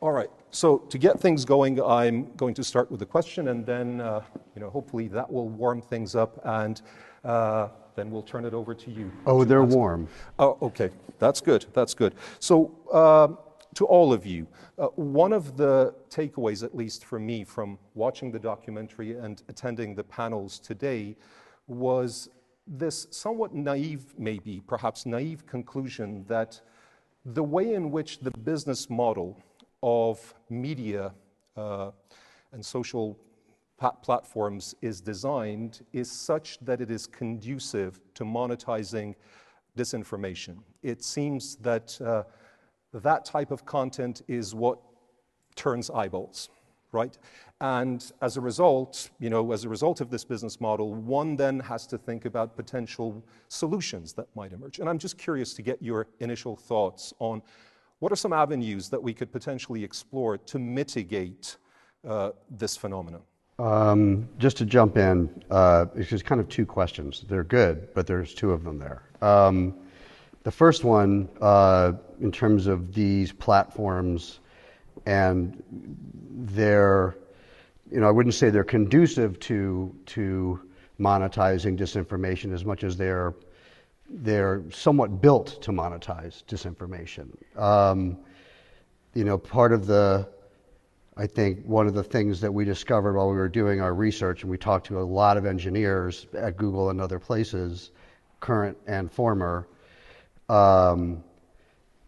All right. So to get things going, I'm going to start with a question, and then uh, you know hopefully that will warm things up, and uh, then we'll turn it over to you. Oh, they're warm. Oh, okay. That's good. That's good. So uh, to all of you, uh, one of the takeaways, at least for me, from watching the documentary and attending the panels today, was this somewhat naive, maybe perhaps naive conclusion that the way in which the business model of media uh, and social platforms is designed is such that it is conducive to monetizing disinformation. It seems that uh, that type of content is what turns eyeballs, right? And as a result, you know, as a result of this business model, one then has to think about potential solutions that might emerge. And I'm just curious to get your initial thoughts on what are some avenues that we could potentially explore to mitigate uh, this phenomenon? Um, just to jump in, uh, it's just kind of two questions. They're good, but there's two of them there. Um, the first one, uh, in terms of these platforms and their, you know, I wouldn't say they're conducive to to monetizing disinformation as much as they're they're somewhat built to monetize disinformation. Um, you know, part of the, I think one of the things that we discovered while we were doing our research, and we talked to a lot of engineers at Google and other places, current and former, um,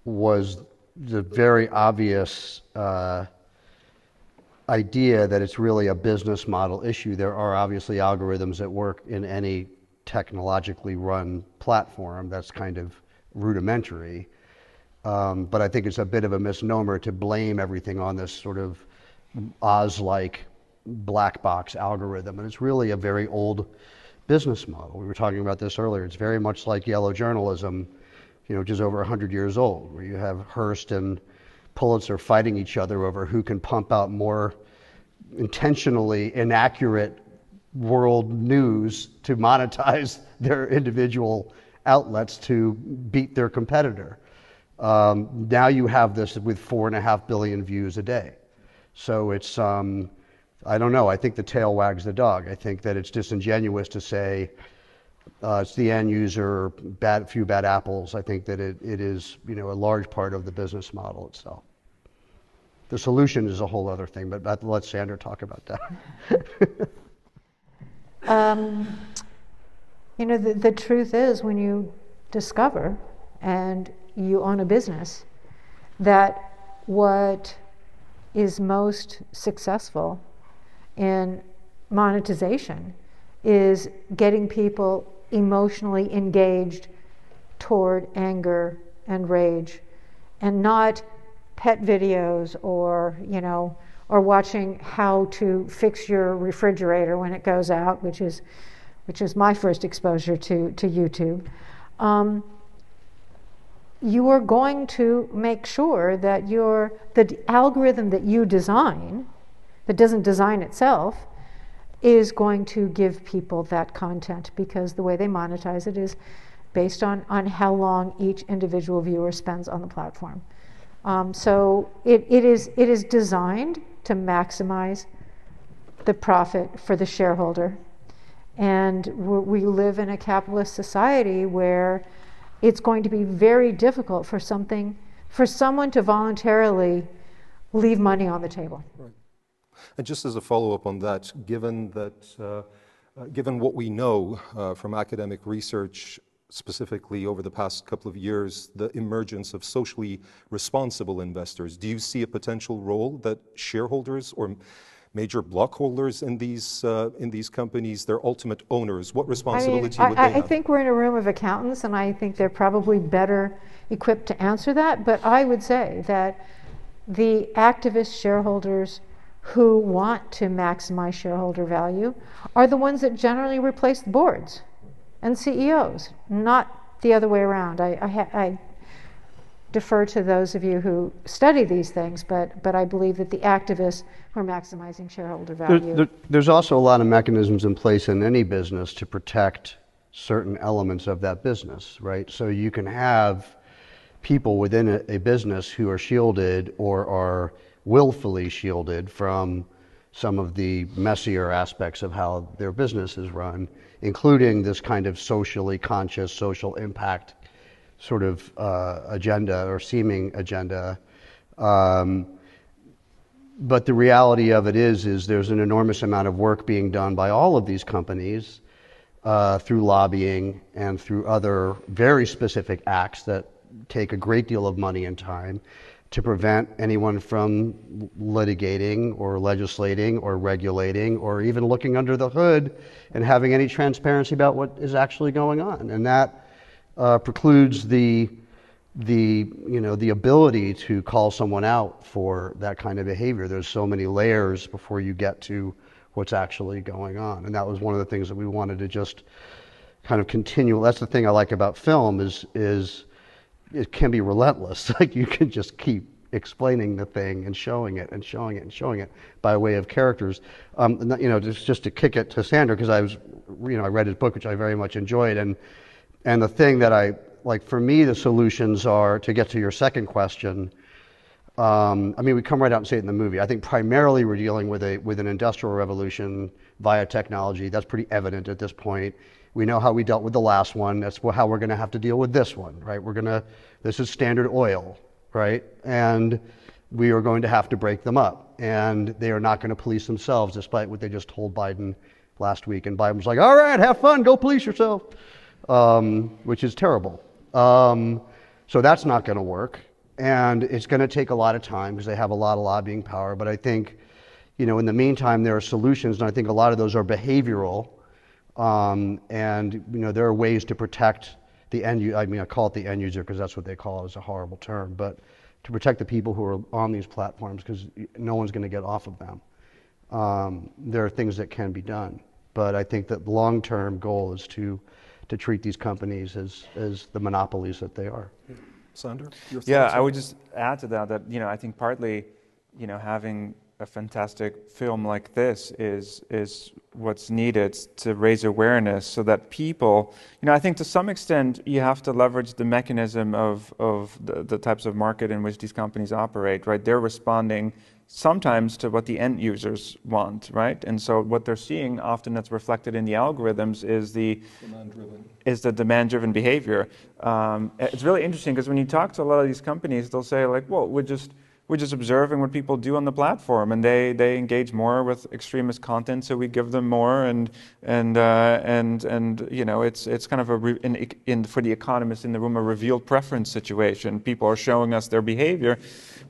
was the very obvious uh, idea that it's really a business model issue. There are obviously algorithms that work in any technologically run platform. That's kind of rudimentary. Um, but I think it's a bit of a misnomer to blame everything on this sort of Oz like black box algorithm. And it's really a very old business model. We were talking about this earlier. It's very much like yellow journalism, you know, which is over 100 years old, where you have Hearst and Pulitzer fighting each other over who can pump out more intentionally inaccurate world news to monetize their individual outlets to beat their competitor. Um, now you have this with four and a half billion views a day. So it's, um, I don't know, I think the tail wags the dog. I think that it's disingenuous to say uh, it's the end user, bad, few bad apples. I think that it, it is, you know, a large part of the business model itself. The solution is a whole other thing, but let Sander talk about that. Um, you know, the, the truth is when you discover and you own a business that what is most successful in monetization is getting people emotionally engaged toward anger and rage and not pet videos or you know or watching how to fix your refrigerator when it goes out, which is, which is my first exposure to, to YouTube, um, you are going to make sure that your, the algorithm that you design, that doesn't design itself, is going to give people that content because the way they monetize it is based on, on how long each individual viewer spends on the platform. Um, so it, it, is, it is designed to maximize the profit for the shareholder. And we live in a capitalist society where it's going to be very difficult for something, for someone to voluntarily leave money on the table. Right. And just as a follow up on that, given that, uh, uh, given what we know uh, from academic research specifically over the past couple of years, the emergence of socially responsible investors. Do you see a potential role that shareholders or major blockholders in these uh, in these companies, their ultimate owners, what responsibility I mean, would I, they have? I think we're in a room of accountants, and I think they're probably better equipped to answer that. But I would say that the activist shareholders who want to maximize shareholder value are the ones that generally replace the boards and CEOs, not the other way around. I, I, I, defer to those of you who study these things, but, but I believe that the activists who are maximizing shareholder value. There, there, there's also a lot of mechanisms in place in any business to protect certain elements of that business, right? So you can have people within a, a business who are shielded or are willfully shielded from some of the messier aspects of how their business is run, including this kind of socially conscious, social impact sort of uh, agenda or seeming agenda. Um, but the reality of it is, is there's an enormous amount of work being done by all of these companies uh, through lobbying and through other very specific acts that take a great deal of money and time to prevent anyone from litigating or legislating or regulating or even looking under the hood and having any transparency about what is actually going on. And that uh, precludes the, the, you know, the ability to call someone out for that kind of behavior. There's so many layers before you get to what's actually going on. And that was one of the things that we wanted to just kind of continue. That's the thing I like about film is, is it can be relentless. Like you can just keep explaining the thing and showing it and showing it and showing it by way of characters. Um, you know, just just to kick it to Sander because I was, you know, I read his book which I very much enjoyed, and and the thing that I like for me the solutions are to get to your second question. Um, I mean, we come right out and say it in the movie. I think primarily we're dealing with a with an industrial revolution via technology. That's pretty evident at this point. We know how we dealt with the last one. That's how we're going to have to deal with this one, right? We're going to, this is standard oil, right? And we are going to have to break them up. And they are not going to police themselves, despite what they just told Biden last week. And Biden was like, all right, have fun, go police yourself, um, which is terrible. Um, so that's not going to work. And it's going to take a lot of time because they have a lot of lobbying power. But I think, you know, in the meantime, there are solutions, and I think a lot of those are behavioral um, and you know there are ways to protect the end. I mean, I call it the end user because that's what they call it. It's a horrible term, but to protect the people who are on these platforms because no one's going to get off of them. Um, there are things that can be done, but I think that the long-term goal is to to treat these companies as as the monopolies that they are. Sander, yeah, I would just add to that that you know I think partly, you know, having a fantastic film like this is is what's needed to raise awareness so that people you know i think to some extent you have to leverage the mechanism of of the, the types of market in which these companies operate right? They're responding sometimes to what the end users want right? And so what they're seeing often that's reflected in the algorithms is the is the demand driven behavior. Um, it's really interesting because when you talk to a lot of these companies they'll say like well we're just we're just observing what people do on the platform, and they, they engage more with extremist content, so we give them more, and and uh, and and you know it's it's kind of a re- in, in for the economists in the room a revealed preference situation. People are showing us their behavior,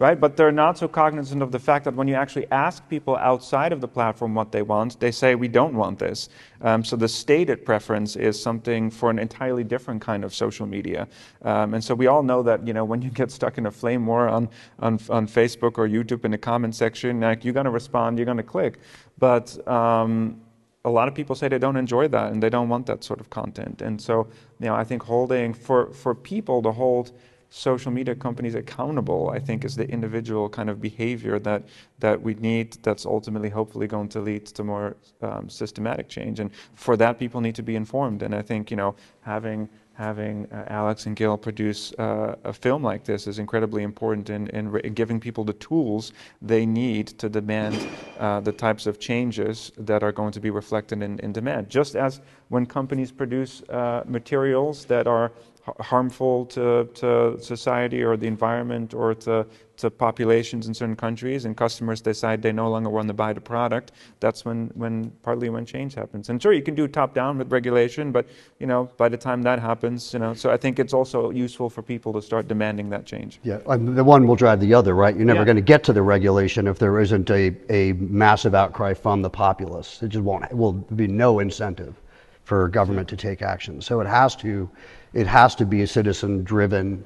right? But they're not so cognizant of the fact that when you actually ask people outside of the platform what they want, they say, we don't want this. Um, so the stated preference is something for an entirely different kind of social media. Um, and so we all know that, you know, when you get stuck in a flame war on, on, on Facebook or YouTube in the comment section, like you're going to respond, you're going to click. But um, a lot of people say they don't enjoy that and they don't want that sort of content. And so, you know, I think holding for, for people to hold social media companies accountable, I think, is the individual kind of behavior that that we need. That's ultimately, hopefully, going to lead to more um, systematic change. And for that, people need to be informed. And I think, you know, having having uh, Alex and Gale produce uh, a film like this is incredibly important in, in, re- giving people the tools they need to demand uh, the types of changes that are going to be reflected in, in demand. Just as when companies produce uh, materials that are harmful to, to society or the environment or to, to populations in certain countries and customers decide they no longer want to buy the product, that's when, when partly when change happens. And sure, you can do top down with regulation, but you know, by the time that happens, you know, so I think it's also useful for people to start demanding that change. Yeah, the one will drive the other, right? You're never yeah. going to get to the regulation if there isn't a, a massive outcry from the populace. It just won't, it will be no incentive for government to take action. So it has to it has to be a citizen driven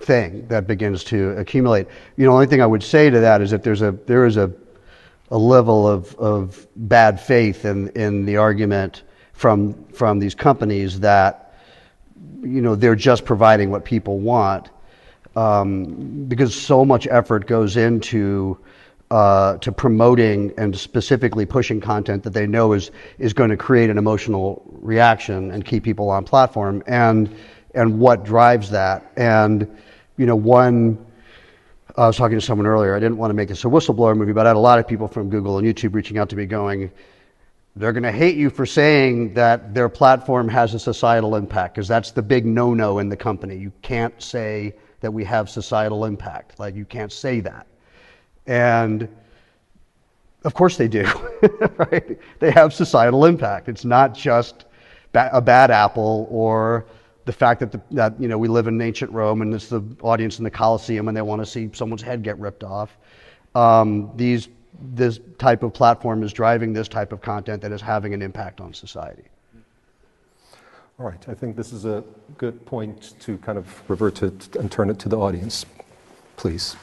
thing that begins to accumulate. You know, the only thing I would say to that is that there's a there is a a level of, of bad faith in, in the argument from from these companies that you know they're just providing what people want um, because so much effort goes into uh, to promoting and specifically pushing content that they know is is going to create an emotional reaction and keep people on platform and and what drives that and you know one I was talking to someone earlier. I didn't want to make this a whistleblower movie, but I had a lot of people from Google and YouTube reaching out to me going, they're going to hate you for saying that their platform has a societal impact because that's the big no no in the company. You can't say that we have societal impact. Like, you can't say that. And of course they do, right? They have societal impact. It's not just a bad apple or the fact that, the, that you know, we live in ancient Rome and it's the audience in the Colosseum and they want to see someone's head get ripped off. Um, these, this type of platform is driving this type of content that is having an impact on society. All right, I think this is a good point to kind of revert to and turn it to the audience. Please.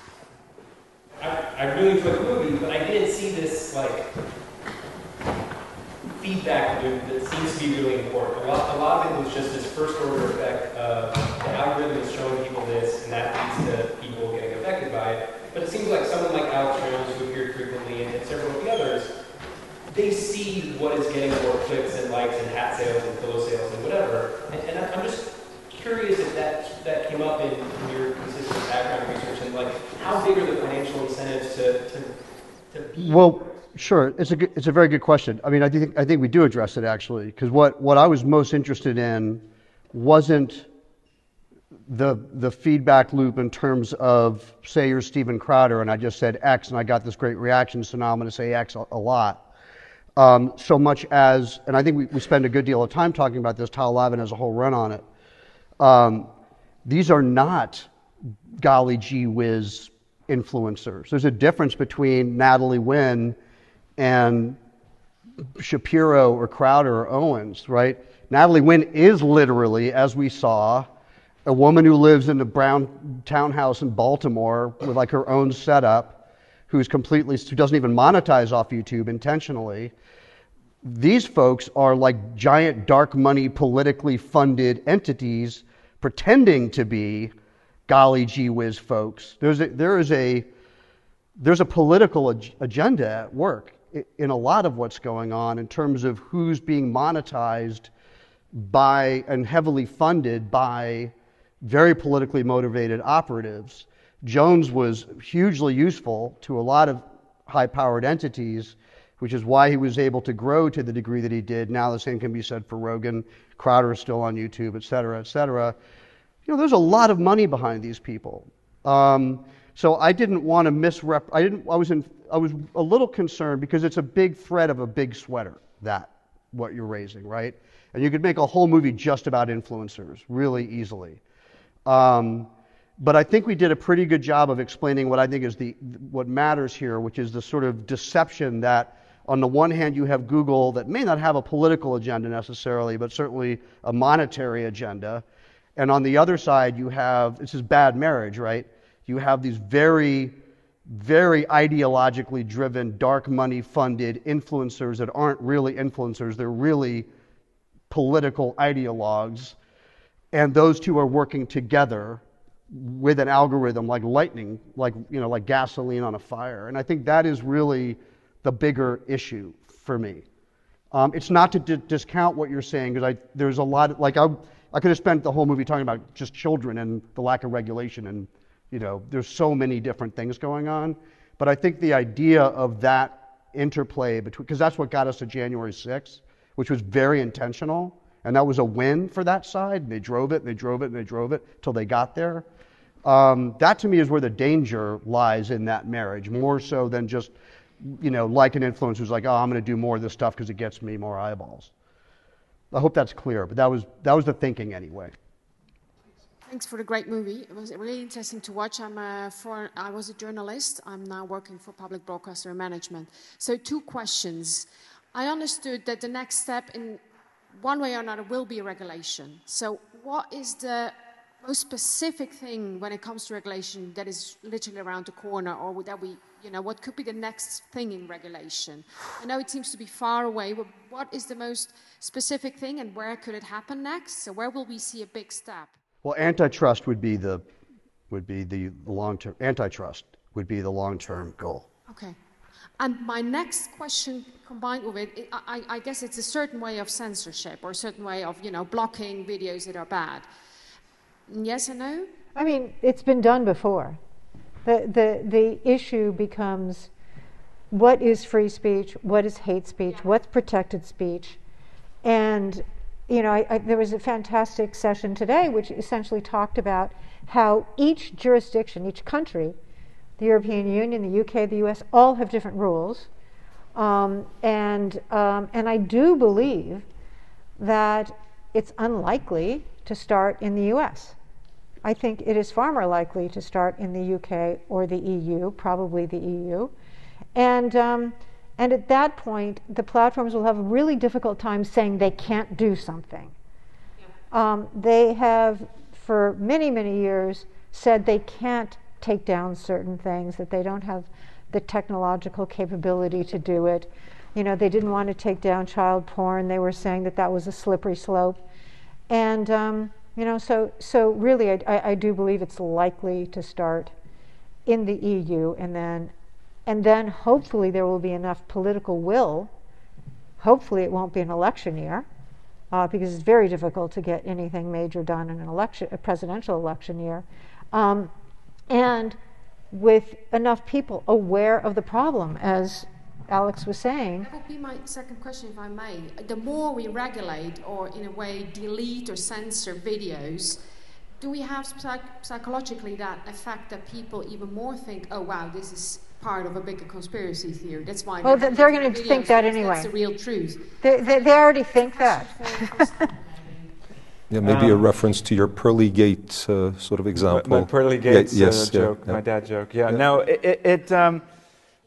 I, really enjoyed the movie, but I didn't see this like feedback loop that seems to be really important. A lot, a lot of it was just this first order effect of the algorithm is showing people this, and that leads to people getting affected by it. But it seems like someone like Alex Jones, who appeared frequently, and, several of the others, they see what is getting more clicks and likes and hat sales and pillow sales and whatever. And, and I'm just curious if that that came up in, your background research and like how big are the financial incentives to, to, to be well Sure, it's a good, it's a very good question. I mean, I think I think we do address it actually because what what I was most interested in wasn't the the feedback loop in terms of say you're Steven Crowder and I just said X and I got this great reaction, so now I'm going to say X a, a lot. Um, so much as, and I think we, we spend a good deal of time talking about this. Talia Lavin has a whole run on it. Um, these are not golly gee whiz influencers. There's a difference between Natalie Wynn and Shapiro or Crowder or Owens, right? Natalie Wynn is literally, as we saw, a woman who lives in a brown townhouse in Baltimore with like her own setup, who's completely, who doesn't even monetize off YouTube intentionally. These folks are like giant dark money, politically funded entities pretending to be golly gee whiz folks. There's a, there is a, there's a political ag- agenda at work in a lot of what's going on in terms of who's being monetized by and heavily funded by very politically motivated operatives. Jones was hugely useful to a lot of high powered entities, which is why he was able to grow to the degree that he did. Now the same can be said for Rogan. Crowder is still on YouTube, et cetera, et cetera. You know, there's a lot of money behind these people. Um, so I didn't want to misrep. I didn't. I was in I was a little concerned because it's a big thread of a big sweater, that, what you're raising, right? And you could make a whole movie just about influencers really easily. Um, but I think we did a pretty good job of explaining what I think is the, what matters here, which is the sort of deception that on the one hand you have Google that may not have a political agenda necessarily, but certainly a monetary agenda. And on the other side you have, this is bad marriage, right? You have these very very ideologically driven, dark money funded influencers that aren't really influencers, they're really political ideologues. And those two are working together with an algorithm like lightning, like, you know, like gasoline on a fire. And I think that is really the bigger issue for me. Um, it's not to d- discount what you're saying, because I there's a lot, of, like, I, I could have spent the whole movie talking about just children and the lack of regulation and you know, there's so many different things going on. But I think the idea of that interplay between, because that's what got us to January 6th, which was very intentional. And that was a win for that side. And they drove it and they drove it and they drove it till they got there. Um, that to me is where the danger lies in that marriage, more so than just, you know, like an influencer who's like, oh, I'm going to do more of this stuff because it gets me more eyeballs. I hope that's clear, but that was, that was the thinking anyway. Thanks for the great movie. It was really interesting to watch. I'm a foreign, I was a journalist. I'm now working for public broadcaster management. So two questions. I understood that the next step in one way or another will be regulation. So what is the most specific thing when it comes to regulation that is literally around the corner or that we, you know, what could be the next thing in regulation? I know it seems to be far away, but what is the most specific thing and where could it happen next? So where will we see a big step? Well, antitrust would be the would be the long term antitrust would be the long term goal. Okay. And my next question, combined with it, I, I, guess it's a certain way of censorship or a certain way of you know blocking videos that are bad. Yes or no? I mean, it's been done before. The, the, the issue becomes what is free speech, what is hate speech, what's protected speech. And, you know, I, I, there was a fantastic session today which essentially talked about how each jurisdiction, each country, the European Union, the UK, the US, all have different rules. Um, and, um, and I do believe that it's unlikely to start in the US. I think it is far more likely to start in the UK or the EU, probably the EU. And, um, and at that point, the platforms will have a really difficult time saying they can't do something. Um, they have, for many, many years, said they can't take down certain things, that they don't have the technological capability to do it. You know, they didn't want to take down child porn. They were saying that that was a slippery slope. And, um, you know, so, so really, I, I, I do believe it's likely to start in the EU and then and then hopefully there will be enough political will. Hopefully it won't be an election year, uh, because it's very difficult to get anything major done in an election, a presidential election year. Um, and with enough people aware of the problem, as Alex was saying. That would be my second question, if I may. The more we regulate or, in a way, delete or censor videos, do we have psych- psychologically that effect that people even more think, oh, wow, this is part of a bigger conspiracy theory. That's why. Well, they're, they're going to think that anyway. That's the real truth. They, they, they already think that. yeah, maybe um, a reference to your Pearly Gate uh, sort of example. My, my Pearly Gate yeah, yes, uh, joke, yeah, my dad joke. Yeah, no, it, it, it um,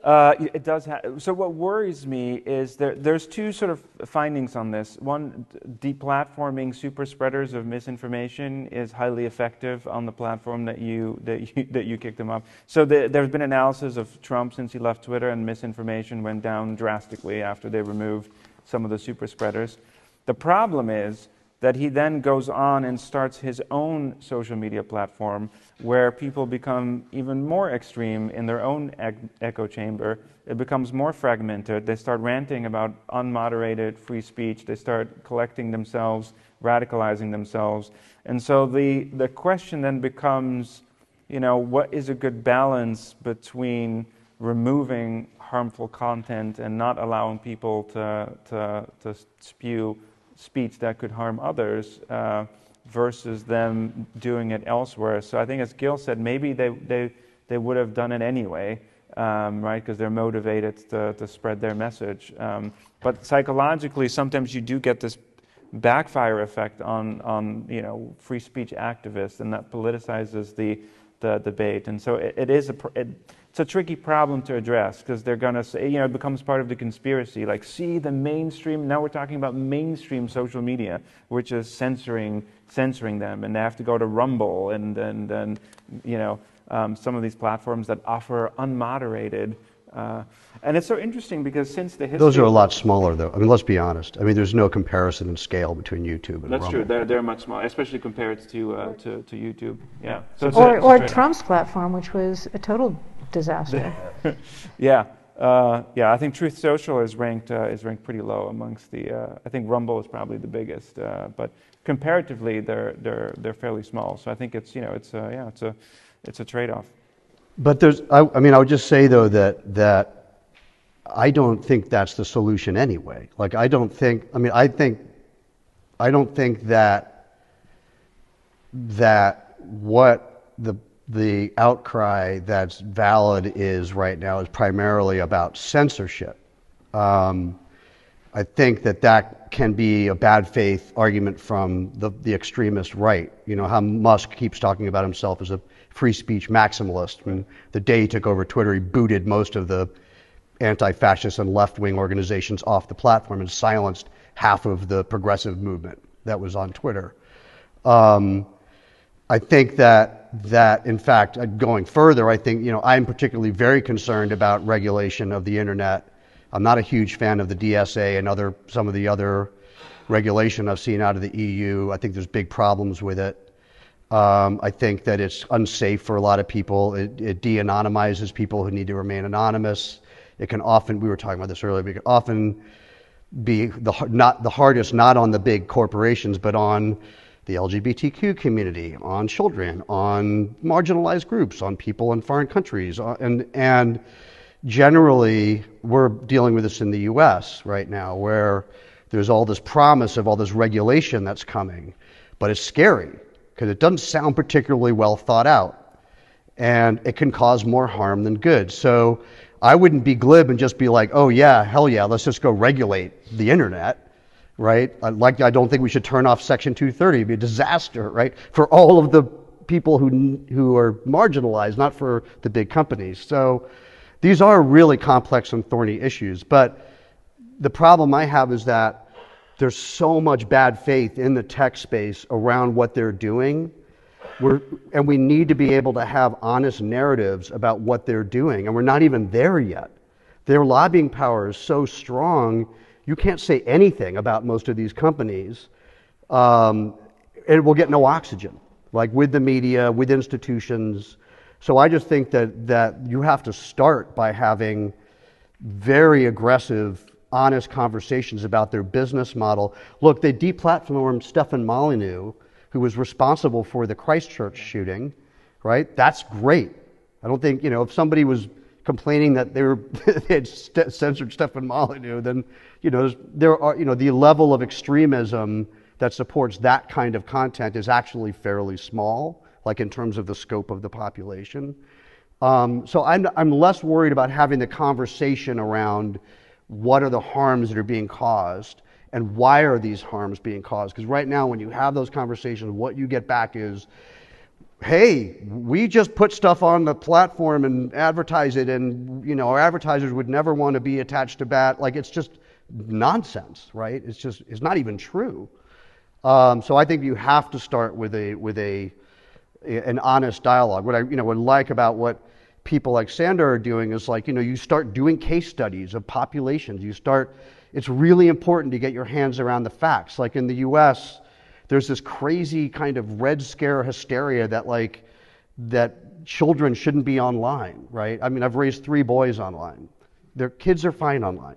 uh, it does have. So what worries me is there, there's two sort of findings on this. One, deplatforming super spreaders of misinformation is highly effective on the platform that you that you that you them off. So the, there's been analysis of Trump since he left Twitter, and misinformation went down drastically after they removed some of the super spreaders. The problem is that he then goes on and starts his own social media platform where people become even more extreme in their own echo chamber. It becomes more fragmented. They start ranting about unmoderated free speech. They start collecting themselves, radicalizing themselves. And so the, the question then becomes you know, what is a good balance between removing harmful content and not allowing people to, to, to spew speech that could harm others uh, versus them doing it elsewhere. So I think, as Gale said, maybe they, they, they would have done it anyway, um, right? Because they're motivated to, to spread their message. Um, but psychologically, sometimes you do get this backfire effect on, on you know, free speech activists, and that politicizes the, the debate. And so it, it is a. It, it's a tricky problem to address because they're going to say, you know, it becomes part of the conspiracy. Like, see the mainstream. Now we're talking about mainstream social media, which is censoring censoring them, and they have to go to Rumble and and, and you know um, some of these platforms that offer unmoderated. Uh, and it's so interesting because since the history those are a lot smaller, though. I mean, let's be honest. I mean, there's no comparison in scale between YouTube and that's Rumble. true. They're they're much smaller, especially compared to uh, to, to YouTube. Yeah. So or a, or Trump's platform, which was a total disaster. yeah. Uh, yeah, I think Truth Social is ranked uh, is ranked pretty low amongst the. Uh, I think Rumble is probably the biggest, uh, but comparatively, they're they're they're fairly small. So I think it's you know it's uh, yeah it's a it's a trade off. But there's I, I mean I would just say though that that I don't think that's the solution anyway. Like I don't think I mean I think I don't think that that what the the outcry that's valid is right now is primarily about censorship. Um, I think that that can be a bad faith argument from the, the extremist right. You know, how Musk keeps talking about himself as a free speech maximalist. Mean, the day he took over Twitter, he booted most of the anti fascist and left wing organizations off the platform and silenced half of the progressive movement that was on Twitter. Um, I think that that in fact uh, going further, I think you know I'm particularly very concerned about regulation of the internet. I'm not a huge fan of the DSA and other some of the other regulation I've seen out of the EU. I think there's big problems with it. Um, I think that it's unsafe for a lot of people. It, it de-anonymizes people who need to remain anonymous. It can often, we were talking about this earlier, but it can often be the not the hardest not on the big corporations, but on the LGBTQ community, on children, on marginalized groups, on people in foreign countries, uh, and and generally we're dealing with this in the U.S. right now, where there's all this promise of all this regulation that's coming, but it's scary because it doesn't sound particularly well thought out, and it can cause more harm than good. So I wouldn't be glib and just be like, "Oh yeah, hell yeah, let's just go regulate the internet." Right? Uh, like, I don't think we should turn off Section 230. It'd be a disaster, right? For all of the people who, who are marginalized, not for the big companies. So these are really complex and thorny issues. But the problem I have is that there's so much bad faith in the tech space around what they're doing. We're, and we need to be able to have honest narratives about what they're doing. And we're not even there yet. Their lobbying power is so strong you can't say anything about most of these companies, um, it will get no oxygen, like with the media, with institutions. So I just think that, that you have to start by having very aggressive, honest conversations about their business model. Look, they deplatformed Stefan Molyneux, who was responsible for the Christchurch shooting, right? That's great. I don't think, you know, if somebody was complaining that they, were, they had st- censored Stefan Molyneux, then you know there are you know the level of extremism that supports that kind of content is actually fairly small, like in terms of the scope of the population. Um, so I'm, I'm less worried about having the conversation around what are the harms that are being caused and why are these harms being caused. Because right now, when you have those conversations, what you get back is hey, we just put stuff on the platform and advertise it, and you know our advertisers would never want to be attached to bat. Like it's just nonsense, right? It's just it's not even true. Um, so I think you have to start with a with a an honest dialogue. What I you know would like about what people like Sander are doing is like you know you start doing case studies of populations. You start. It's really important to get your hands around the facts. Like in the U.S there's this crazy kind of red scare hysteria that like that children shouldn't be online, right? I mean, I've raised three boys online. Their kids are fine online.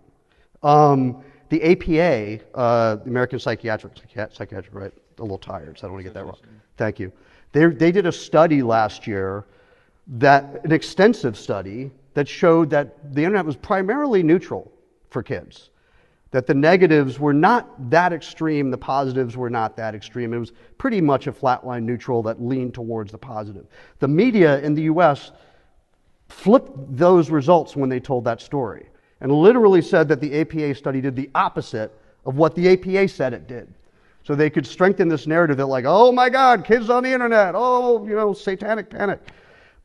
Um, the APA, uh, the American Psychiatric Psychiatric, right? A little tired, so I don't want to get that wrong. Thank you. They, they did a study last year that an extensive study that showed that the internet was primarily neutral for kids that the negatives were not that extreme, the positives were not that extreme. It was pretty much a flatline neutral that leaned towards the positive. The media in the US flipped those results when they told that story and literally said that the APA study did the opposite of what the APA said it did. So they could strengthen this narrative that, like, oh my God, kids on the internet, oh, you know, satanic panic.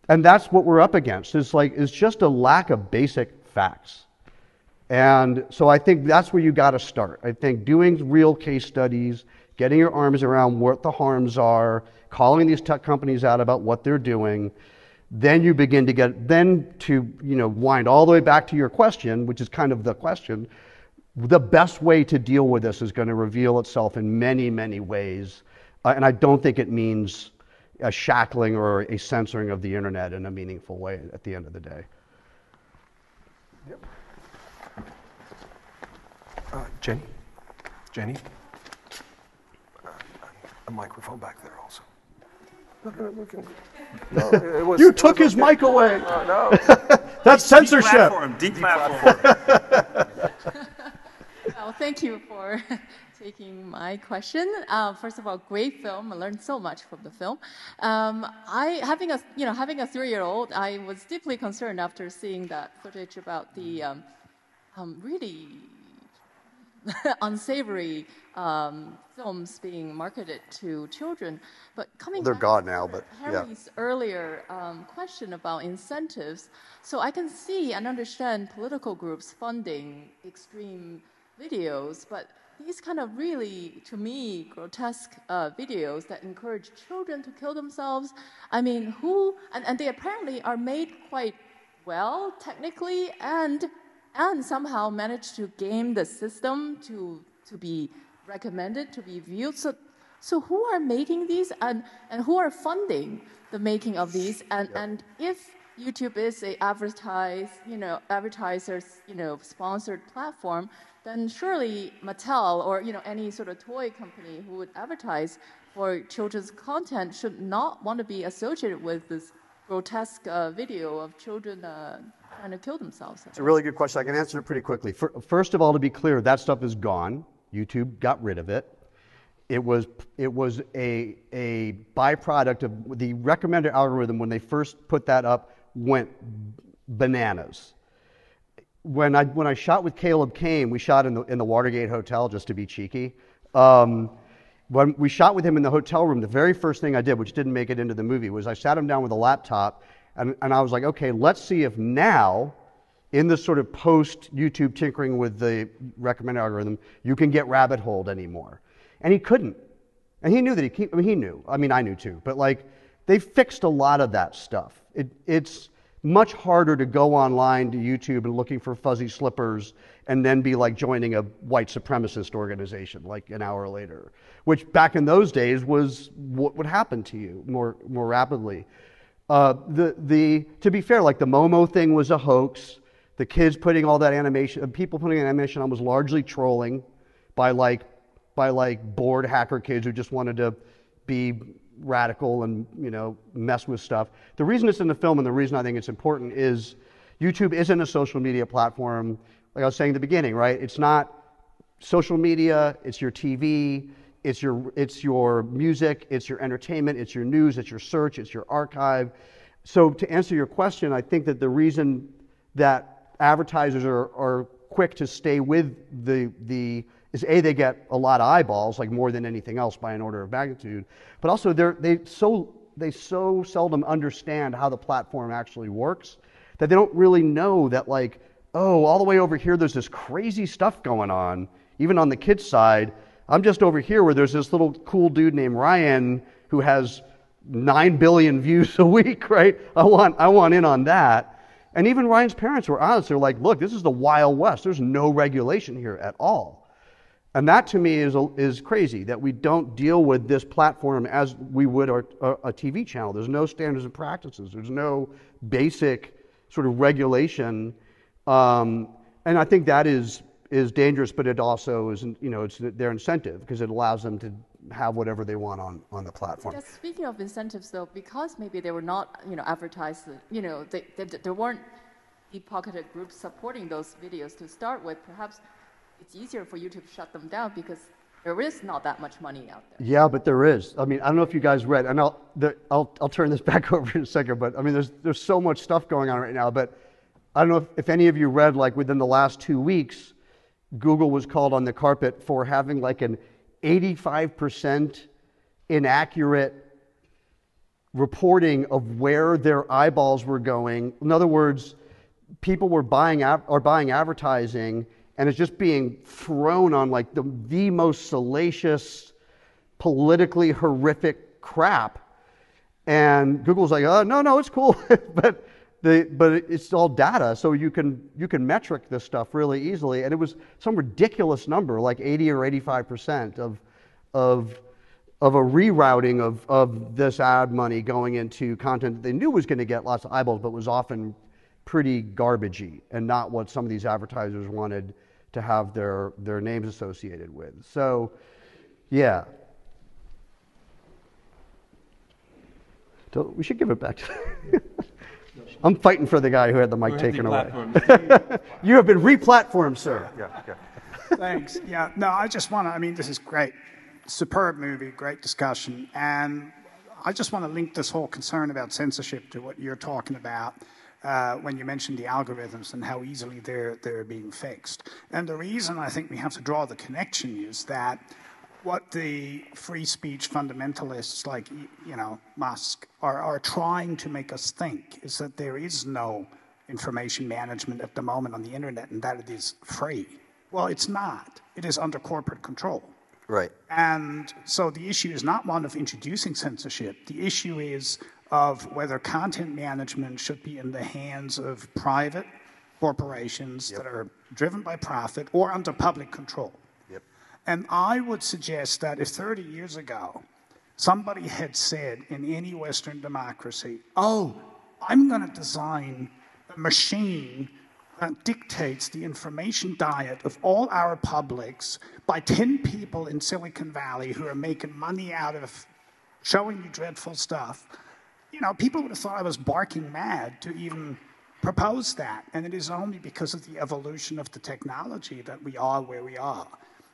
And that's what we're up against. It's like, it's just a lack of basic facts. And so I think that's where you got to start. I think doing real case studies, getting your arms around what the harms are, calling these tech companies out about what they're doing, then you begin to get then to you know wind all the way back to your question, which is kind of the question. The best way to deal with this is going to reveal itself in many, many ways, uh, and I don't think it means a shackling or a censoring of the internet in a meaningful way at the end of the day. Yep. Uh, Jenny? Jenny? Uh, a microphone back there also. No, was, you took his mic away. No. That's censorship. Deep platform. well, thank you for taking my question. Uh, first of all, great film. I learned so much from the film. Um, I having a you know having a three-year-old, I was deeply concerned after seeing that footage about the um, um, really unsavory um, films being marketed to children. But coming they're gone now. But Harry's yeah. earlier um, question about incentives, so I can see and understand political groups funding extreme videos, but these kind of really, to me, grotesque uh, videos that encourage children to kill themselves. I mean, who and, and they apparently are made quite well technically and and somehow managed to game the system to, to be recommended, to be viewed. So, so who are making these and, and who are funding the making of these? And, yep. and if YouTube is a advertise, you know, advertisers, you know, sponsored platform, then surely Mattel or you know any sort of toy company who would advertise for children's content should not want to be associated with this grotesque uh, video of children uh, trying to kill themselves. It's a really good question. I can answer it pretty quickly. First of all, to be clear, that stuff is gone. YouTube got rid of it. It was, it was a, a byproduct of the recommender algorithm when they first put that up went bananas. When I, when I shot with Caleb Cain, we shot in the, in the Watergate Hotel just to be cheeky. Um, when we shot with him in the hotel room, the very first thing I did, which didn't make it into the movie, was I sat him down with a laptop and, and I was like, okay, let's see if now, in this sort of post YouTube tinkering with the recommend algorithm, you can get rabbit holed anymore. And he couldn't. And he knew that he, I mean, he knew. I mean, I knew too. But like, they fixed a lot of that stuff. It, it's much harder to go online to YouTube and looking for fuzzy slippers and then be like joining a white supremacist organization like an hour later, which back in those days was what would happen to you more, more rapidly. Uh, the, the, to be fair, like the Momo thing was a hoax. The kids putting all that animation, people putting animation on was largely trolling by like, by like bored hacker kids who just wanted to be radical and you know mess with stuff. The reason it's in the film and the reason I think it's important is YouTube isn't a social media platform. Like I was saying at the beginning, right? It's not social media. It's your TV. It's your, it's your music, it's your entertainment, it's your news, it's your search, it's your archive. So, to answer your question, I think that the reason that advertisers are, are quick to stay with the, the is A, they get a lot of eyeballs, like more than anything else by an order of magnitude, but also they're, they, so, they so seldom understand how the platform actually works that they don't really know that, like, oh, all the way over here, there's this crazy stuff going on, even on the kids' side I'm just over here where there's this little cool dude named Ryan who has 9 billion views a week, right? I want, I want in on that. And even Ryan's parents were honest. They're like, look, this is the Wild West. There's no regulation here at all. And that to me is, is crazy that we don't deal with this platform as we would a, a TV channel. There's no standards and practices, there's no basic sort of regulation. Um, and I think that is is dangerous, but it also is, you know, it's their incentive because it allows them to have whatever they want on, on the platform. Yes, speaking of incentives, though, because maybe they were not, you know, advertised, you know, they, they, there weren't deep-pocketed groups supporting those videos to start with, perhaps it's easier for you to shut them down because there is not that much money out there. Yeah, but there is. I mean, I don't know if you guys read, and I'll, the, I'll, I'll turn this back over in a second, but I mean, there's, there's so much stuff going on right now, but I don't know if, if any of you read, like within the last two weeks, Google was called on the carpet for having like an 85% inaccurate reporting of where their eyeballs were going. In other words, people were buying are buying advertising and it's just being thrown on like the, the most salacious, politically horrific crap. And Google's like, oh, no, no, it's cool. but the, but it's all data, so you can, you can metric this stuff really easily. And it was some ridiculous number, like 80 or 85% of, of, of a rerouting of, of this ad money going into content that they knew was going to get lots of eyeballs, but was often pretty garbagey and not what some of these advertisers wanted to have their, their names associated with. So, yeah. So we should give it back to. I'm fighting for the guy who had the mic taken away. you have been replatformed, sir. Yeah, yeah. Thanks. Yeah, no, I just want to, I mean, this is great. Superb movie, great discussion. And I just want to link this whole concern about censorship to what you're talking about. Uh, when you mentioned the algorithms and how easily they're, they're being fixed. And the reason I think we have to draw the connection is that what the free speech fundamentalists like you know Musk are, are trying to make us think is that there is no information management at the moment on the internet and that it is free. Well, it's not. It is under corporate control. Right. And so the issue is not one of introducing censorship. The issue is of whether content management should be in the hands of private corporations yep. that are driven by profit or under public control. And I would suggest that if 30 years ago somebody had said in any Western democracy, oh, I'm going to design a machine that dictates the information diet of all our publics by 10 people in Silicon Valley who are making money out of showing you dreadful stuff, you know, people would have thought I was barking mad to even propose that. And it is only because of the evolution of the technology that we are where we are.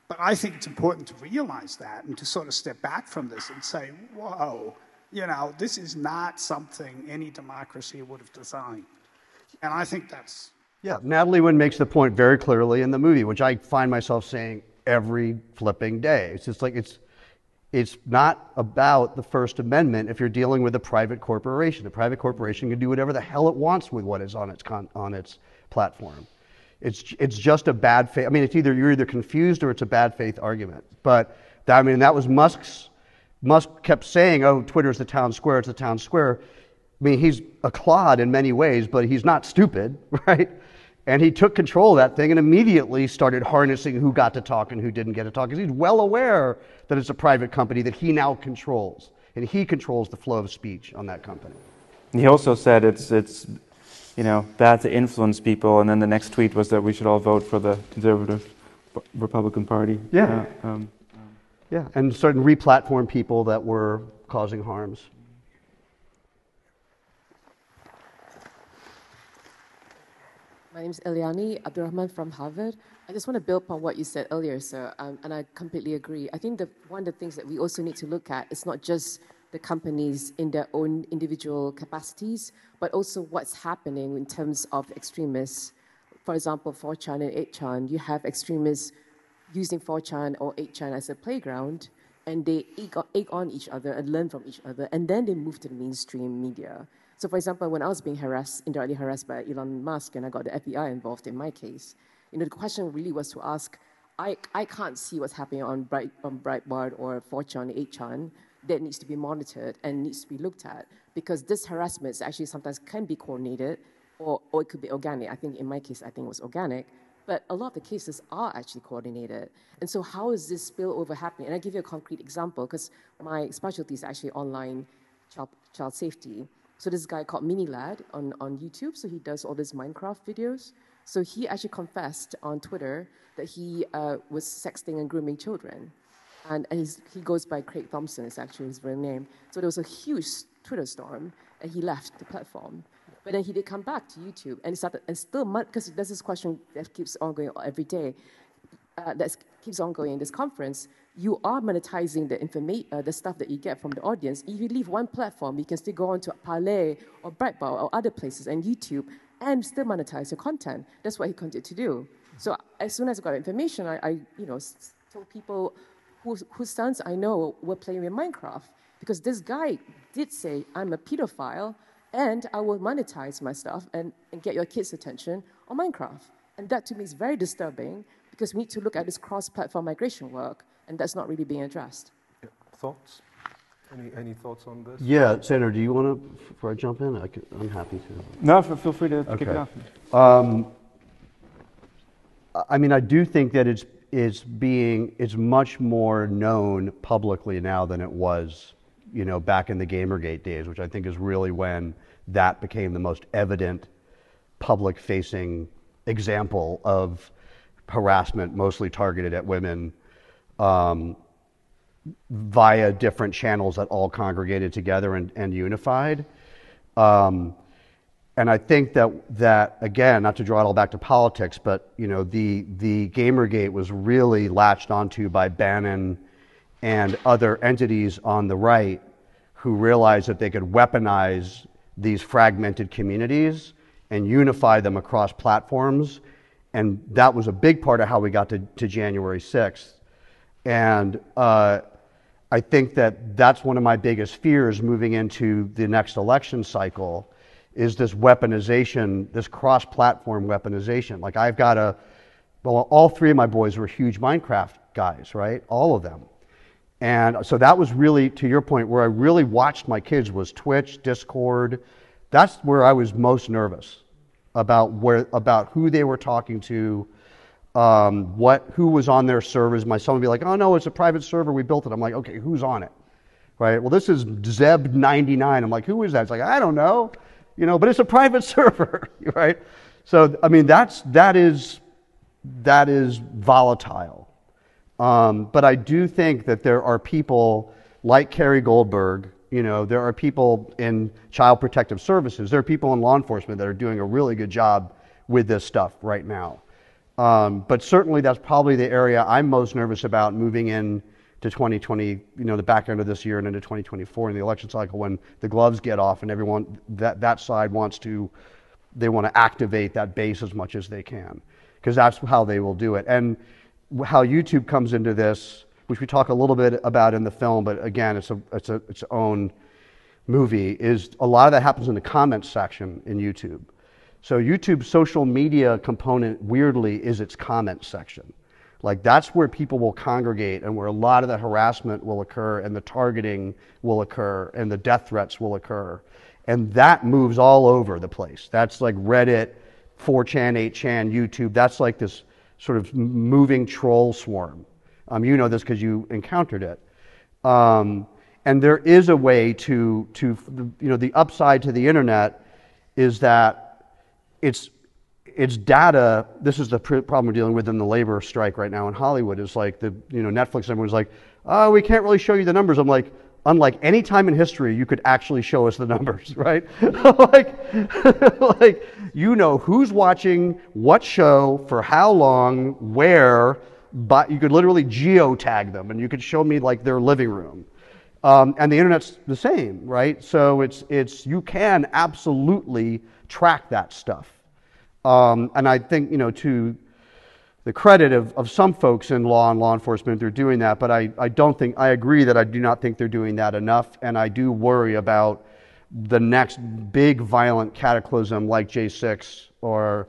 But I think it's important to realize that and to sort of step back from this and say, whoa, you know, this is not something any democracy would have designed. And I think that's. Yeah, Natalie Wood makes the point very clearly in the movie, which I find myself saying every flipping day. It's just like it's it's not about the First Amendment if you're dealing with a private corporation. A private corporation can do whatever the hell it wants with what is on its, con- on its platform. It's, it's just a bad faith. I mean, it's either you're either confused or it's a bad faith argument. But that, I mean, that was Musk's. Musk kept saying, "Oh, Twitter's the town square. It's the town square." I mean, he's a clod in many ways, but he's not stupid, right? And he took control of that thing and immediately started harnessing who got to talk and who didn't get to talk because he's well aware that it's a private company that he now controls. And he controls the flow of speech on that company. He also said it's, it's you know, bad to influence people. And then the next tweet was that we should all vote for the conservative Republican Party. Yeah. Uh, um, yeah, and to replatform people that were causing harms. My name is Eliani Abdurrahman from Harvard. I just want to build on what you said earlier, sir, um, and I completely agree. I think that one of the things that we also need to look at is not just the companies in their own individual capacities, but also what's happening in terms of extremists. For example, 4chan and 8chan, you have extremists using 4chan or 8chan as a playground, and they egg on each other and learn from each other, and then they move to the mainstream media. So, for example, when I was being harassed, indirectly harassed by Elon Musk, and I got the FBI involved in my case, you know, the question really was to ask, I, I can't see what's happening on, Bright, on Breitbart or 4chan, 8chan that needs to be monitored and needs to be looked at because this harassment actually sometimes can be coordinated or, or it could be organic. I think in my case, I think it was organic. But a lot of the cases are actually coordinated. And so, how is this spillover happening? And I'll give you a concrete example because my specialty is actually online child, child safety. So this guy called MiniLadd on, on YouTube, so he does all these Minecraft videos. So he actually confessed on Twitter that he uh, was sexting and grooming children. And, and he goes by Craig Thompson, it's actually his real name. So there was a huge Twitter storm, and he left the platform. But then he did come back to YouTube, and started, and still, because there's this question that keeps on going every day, uh, that keeps on going in this conference you are monetizing the information, uh, the stuff that you get from the audience. If you leave one platform, you can still go on to Parler or Breitbart or other places and YouTube and still monetize your content. That's what he continued to do. So as soon as I got information, I, I you know, told people whose, whose sons I know were playing with Minecraft because this guy did say, I'm a pedophile and I will monetize my stuff and, and get your kids' attention on Minecraft. And that to me is very disturbing because we need to look at this cross-platform migration work and that's not really being addressed. Yeah. Thoughts? Any, any thoughts on this? Yeah, Sander, do you want to, before I jump in? I am happy to. No, feel free to okay. kick it off. Um, I mean, I do think that it's, it's being, it's much more known publicly now than it was, you know, back in the Gamergate days, which I think is really when that became the most evident public facing example of harassment, mostly targeted at women um, via different channels that all congregated together and, and unified. Um, and I think that that again, not to draw it all back to politics, but you know, the the GamerGate was really latched onto by Bannon and other entities on the right who realized that they could weaponize these fragmented communities and unify them across platforms. And that was a big part of how we got to, to January 6th. And uh, I think that that's one of my biggest fears moving into the next election cycle is this weaponization, this cross platform weaponization. Like, I've got a, well, all three of my boys were huge Minecraft guys, right? All of them. And so that was really, to your point, where I really watched my kids was Twitch, Discord. That's where I was most nervous about where about who they were talking to, um, what who was on their servers. My son would be like, "Oh no, it's a private server. We built it." I'm like, "Okay, who's on it?" Right? Well, this is Zeb99. I'm like, "Who is that?" It's like, "I don't know." You know, but it's a private server, right? So I mean, that's that is that is volatile. Um, but I do think that there are people like Carrie Goldberg. You know, there are people in child protective services. There are people in law enforcement that are doing a really good job with this stuff right now. Um, but certainly, that's probably the area I'm most nervous about moving in to 2020, you know, the back end of this year and into 2024 in the election cycle when the gloves get off and everyone that that side wants to they want to activate that base as much as they can because that's how they will do it. And how YouTube comes into this, which we talk a little bit about in the film, but again, it's a it's a its own movie. Is a lot of that happens in the comments section in YouTube. So YouTube's social media component, weirdly, is its comment section. Like that's where people will congregate and where a lot of the harassment will occur and the targeting will occur and the death threats will occur. And that moves all over the place. That's like Reddit, 4chan, 8chan, YouTube. That's like this sort of moving troll swarm. Um, you know this because you encountered it. Um, and there is a way to, to, you know, the upside to the internet is that it's, it's data. This is the problem we're dealing with in the labor strike right now in Hollywood. Is like the, you know, Netflix, everyone's like, oh, we can't really show you the numbers. I'm like, unlike any time in history, you could actually show us the numbers, right? like, like, you know who's watching what show for how long, where, but you could literally geotag them and you could show me like their living room. Um, and the internet's the same, right? So it's, it's, you can absolutely track that stuff. Um, and I think, you know, to the credit of, of some folks in law and law enforcement, they're doing that. But I, I don't think, I agree that I do not think they're doing that enough. And I do worry about the next big violent cataclysm like J6 or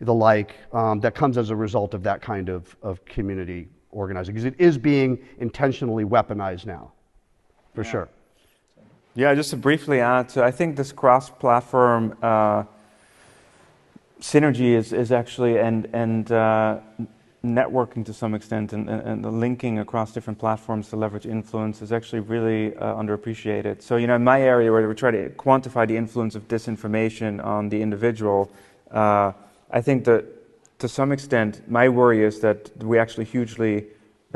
the like um, that comes as a result of that kind of, of community organizing. Because it is being intentionally weaponized now, for yeah. sure. Yeah, just to briefly add, so I think this cross platform. Uh, synergy is, is actually and and uh, networking to some extent and, and, the linking across different platforms to leverage influence is actually really uh, underappreciated. So you know in my area where we try to quantify the influence of disinformation on the individual, uh, I think that to some extent my worry is that we actually hugely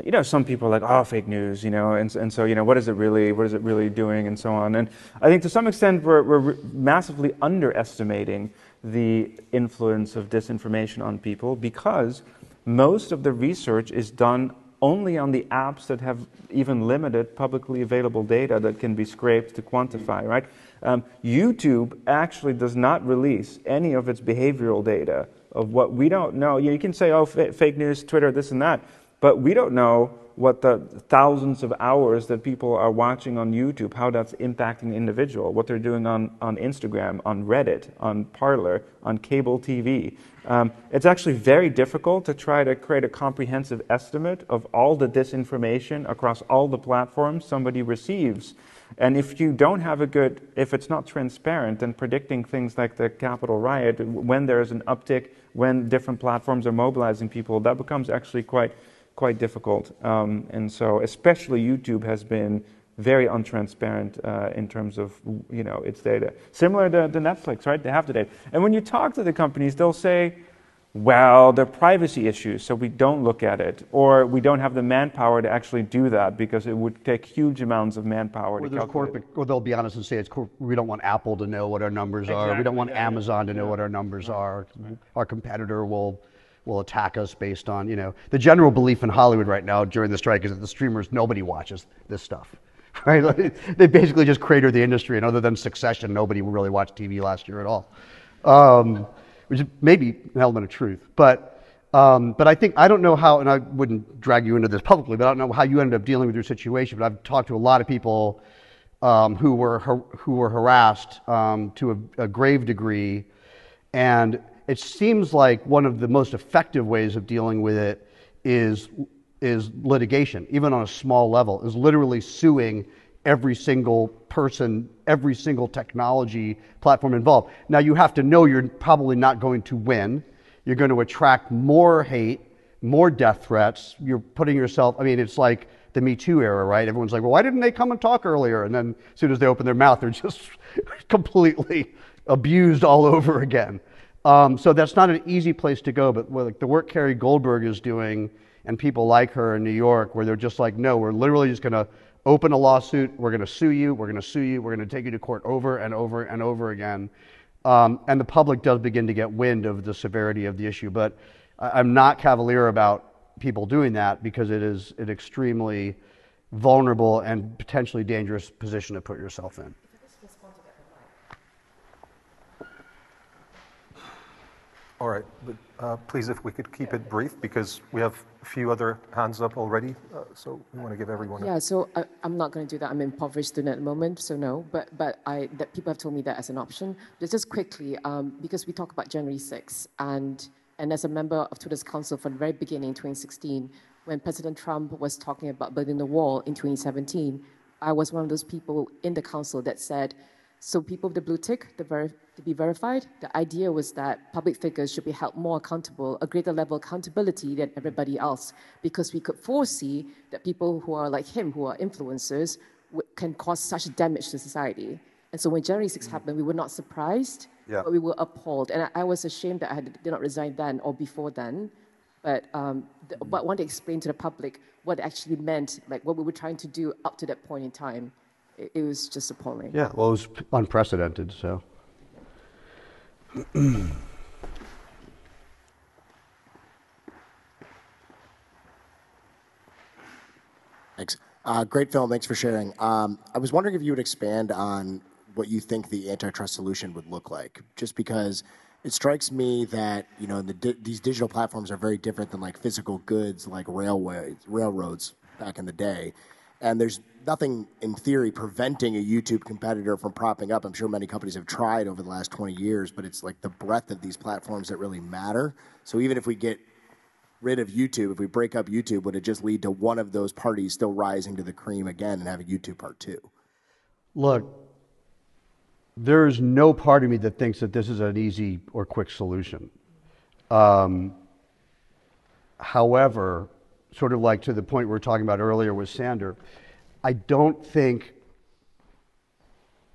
you know, some people are like, oh, fake news, you know, and, and so, you know, what is it really, what is it really doing, and so on. And I think to some extent we're, we're massively underestimating the influence of disinformation on people because most of the research is done only on the apps that have even limited publicly available data that can be scraped to quantify, right? Um, YouTube actually does not release any of its behavioral data of what we don't know. You, know, you can say, oh, f- fake news, Twitter, this and that, but we don't know what the thousands of hours that people are watching on YouTube, how that's impacting the individual, what they're doing on, on Instagram, on Reddit, on Parler, on cable TV. Um, it's actually very difficult to try to create a comprehensive estimate of all the disinformation across all the platforms somebody receives. And if you don't have a good, if it's not transparent, then predicting things like the Capitol riot, when there's an uptick, when different platforms are mobilizing people, that becomes actually quite quite difficult. Um, and so, especially YouTube has been very untransparent uh, in terms of you know its data. Similar to, to Netflix, right? They have the data. And when you talk to the companies, they'll say, "Well, there are privacy issues, so we don't look at it, or we don't have the manpower to actually do that because it would take huge amounts of manpower or to calculate." Corporate, or they'll be honest and say, "It's we don't want Apple to know what our numbers exactly, are. We don't want yeah, Amazon to know yeah. what our numbers right. are. Right. Our competitor will." Will attack us based on, you know, the general belief in Hollywood right now during the strike is that the streamers, nobody watches this stuff. Right? they basically just cratered the industry, and other than Succession, nobody really watched TV last year at all. Um, which is maybe an element of truth. But, um, but I think, I don't know how, and I wouldn't drag you into this publicly, but I don't know how you ended up dealing with your situation. But I've talked to a lot of people um, who, were, who were harassed um, to a, a grave degree. And it seems like one of the most effective ways of dealing with it is, is litigation, even on a small level, is literally suing every single person, every single technology platform involved. Now, you have to know you're probably not going to win. You're going to attract more hate, more death threats. You're putting yourself, I mean, it's like the Me Too era, right? Everyone's like, well, why didn't they come and talk earlier? And then as soon as they open their mouth, they're just completely abused all over again. Um, so that's not an easy place to go, but like the work Carrie Goldberg is doing and people like her in New York, where they're just like, no, we're literally just going to open a lawsuit, we're going to sue you, we're going to sue you, we're going to take you to court over and over and over again. Um, and the public does begin to get wind of the severity of the issue. But I'm not cavalier about people doing that because it is an extremely vulnerable and potentially dangerous position to put yourself in. All right, but uh, please, if we could keep it brief, because we have a few other hands up already, uh, so we want to give everyone. A yeah, so I, I'm not going to do that. I'm an impoverished student at the moment, so no. But but I that people have told me that as an option. But just quickly, um, because we talk about January 6, and and as a member of Twitter's council from the very beginning, 2016, when President Trump was talking about building the wall in 2017, I was one of those people in the council that said so people with the blue tick, the to be verified, the idea was that public figures should be held more accountable, a greater level of accountability than everybody else, because we could foresee that people who are like him, who are influencers, can cause such damage to society. And so when January 6 happened, we were not surprised, Yeah. but we were appalled. And I, I was ashamed that I had, did not resign then or before then. But, um, th- but I want to explain to the public what it actually meant, like what we were trying to do up to that point in time. It, it was just appalling. Yeah, well, it was unprecedented, so. Thanks. Uh, great film. Thanks for sharing. Um, I was wondering if you would expand on what you think the antitrust solution would look like, just because it strikes me that you know the di- these digital platforms are very different than like physical goods, like railways, railroads back in the day, and there's nothing in theory preventing a YouTube competitor from propping up. I'm sure many companies have tried over the last 20 years, but it's like the breadth of these platforms that really matter. So even if we get rid of YouTube, if we break up YouTube, would it just lead to one of those parties still rising to the cream again and having YouTube part two? Look, there's no part of me that thinks that this is an easy or quick solution. Um, however, sort of like to the point we were talking about earlier with Sander, I don't think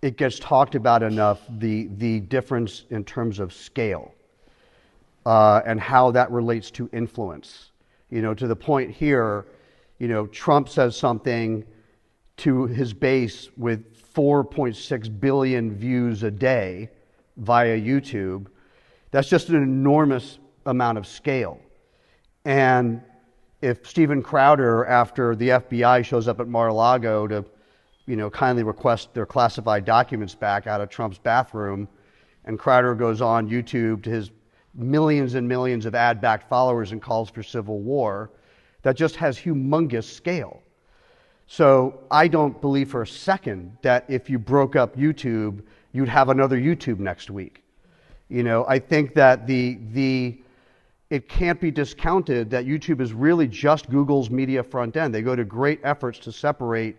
it gets talked about enough the, the difference in terms of scale uh, and how that relates to influence. You know, to the point here, you know, Trump says something to his base with 4.6 billion views a day via YouTube. That's just an enormous amount of scale. And if Steven Crowder, after the FBI shows up at Mar-a-Lago to, you know, kindly request their classified documents back out of Trump's bathroom, and Crowder goes on YouTube to his millions and millions of ad-backed followers and calls for civil war, that just has humongous scale. So I don't believe for a second that if you broke up YouTube, you'd have another YouTube next week. You know, I think that the the it can't be discounted that YouTube is really just Google's media front end. They go to great efforts to separate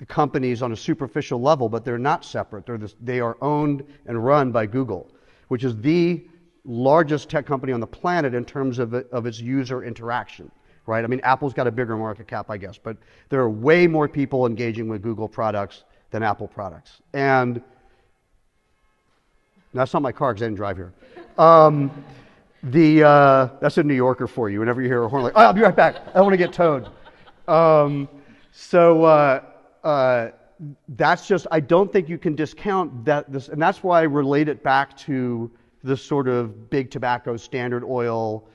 the companies on a superficial level, but they're not separate. They're the, they are owned and run by Google, which is the largest tech company on the planet in terms of, of its user interaction, right? I mean, Apple's got a bigger market cap, I guess, but there are way more people engaging with Google products than Apple products. And that's not my car because I didn't drive here. Um, the, uh, that's a New Yorker for you. Whenever you hear a horn, like, oh, I'll be right back. I don't want to get towed. Um, so uh, uh, that's just, I don't think you can discount that. This, and that's why I relate it back to the sort of big tobacco, standard oil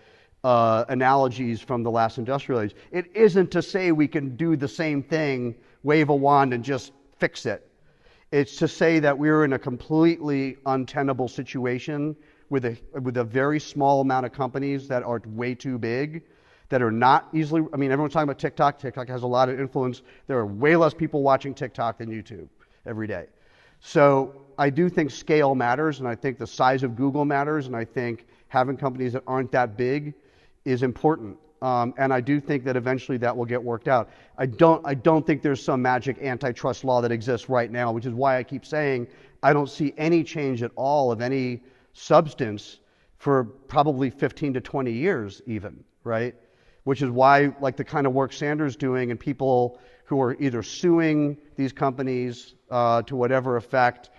uh, analogies from the last industrial age. It isn't to say we can do the same thing, wave a wand, and just fix it. It's to say that we're in a completely untenable situation with a, with a very small amount of companies that are way too big, that are not easily. I mean, everyone's talking about TikTok. TikTok has a lot of influence. There are way less people watching TikTok than YouTube every day. So I do think scale matters, and I think the size of Google matters, and I think having companies that aren't that big is important. Um, and I do think that eventually that will get worked out. I don't, I don't think there's some magic antitrust law that exists right now, which is why I keep saying I don't see any change at all of any substance for probably 15 to 20 years, even, right? Which is why, like the kind of work Sander's doing and people who are either suing these companies uh, to whatever effect,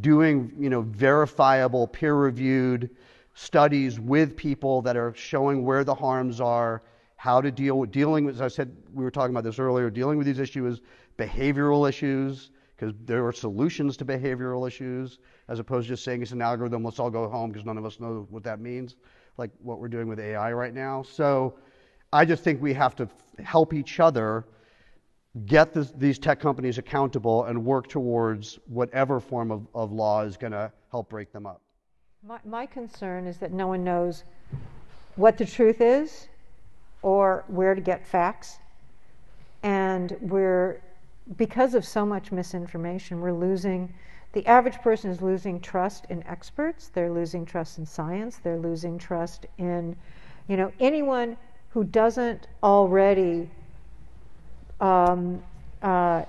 doing you know verifiable, peer-reviewed studies with people that are showing where the harms are, how to deal with dealing with, as I said, we were talking about this earlier, dealing with these issues, behavioral issues, because there are solutions to behavioral issues, as opposed to just saying it's an algorithm, let's all go home because none of us know what that means, like what we're doing with AI right now. So I just think we have to help each other get this, these tech companies accountable and work towards whatever form of, of law is going to help break them up. My, my concern is that no one knows what the truth is or where to get facts. And we're, because of so much misinformation, we're losing, the average person is losing trust in experts, they're losing trust in science, they're losing trust in, you know, anyone who doesn't already um, uh,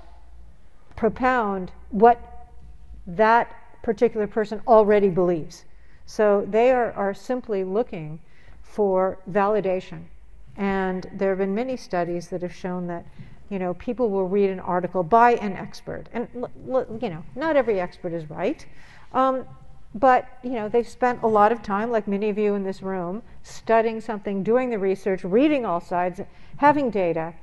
propound what that particular person already believes. So they are, are simply looking for validation. And there have been many studies that have shown that, you know, people will read an article by an expert. And, you know, not every expert is right. Um, but, you know, they've spent a lot of time, like many of you in this room, studying something, doing the research, reading all sides, having data.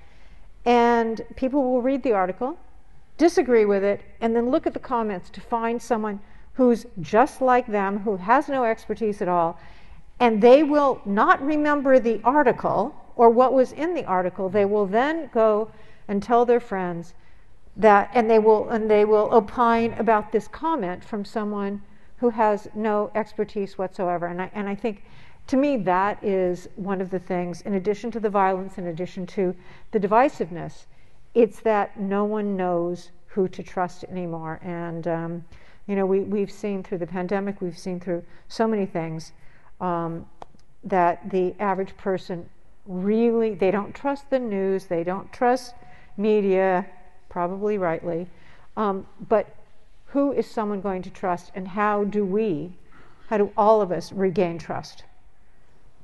And people will read the article, disagree with it, and then look at the comments to find someone who's just like them, who has no expertise at all, and they will not remember the article or what was in the article. They will then go and tell their friends that, and they will and they will opine about this comment from someone who has no expertise whatsoever. And I and I think. To me, that is one of the things, in addition to the violence, in addition to the divisiveness, it's that no one knows who to trust anymore. And um, you know, we, we've seen through the pandemic, we've seen through so many things um, that the average person really, they don't trust the news, they don't trust media, probably rightly. Um, but who is someone going to trust, and how do we, how do all of us regain trust?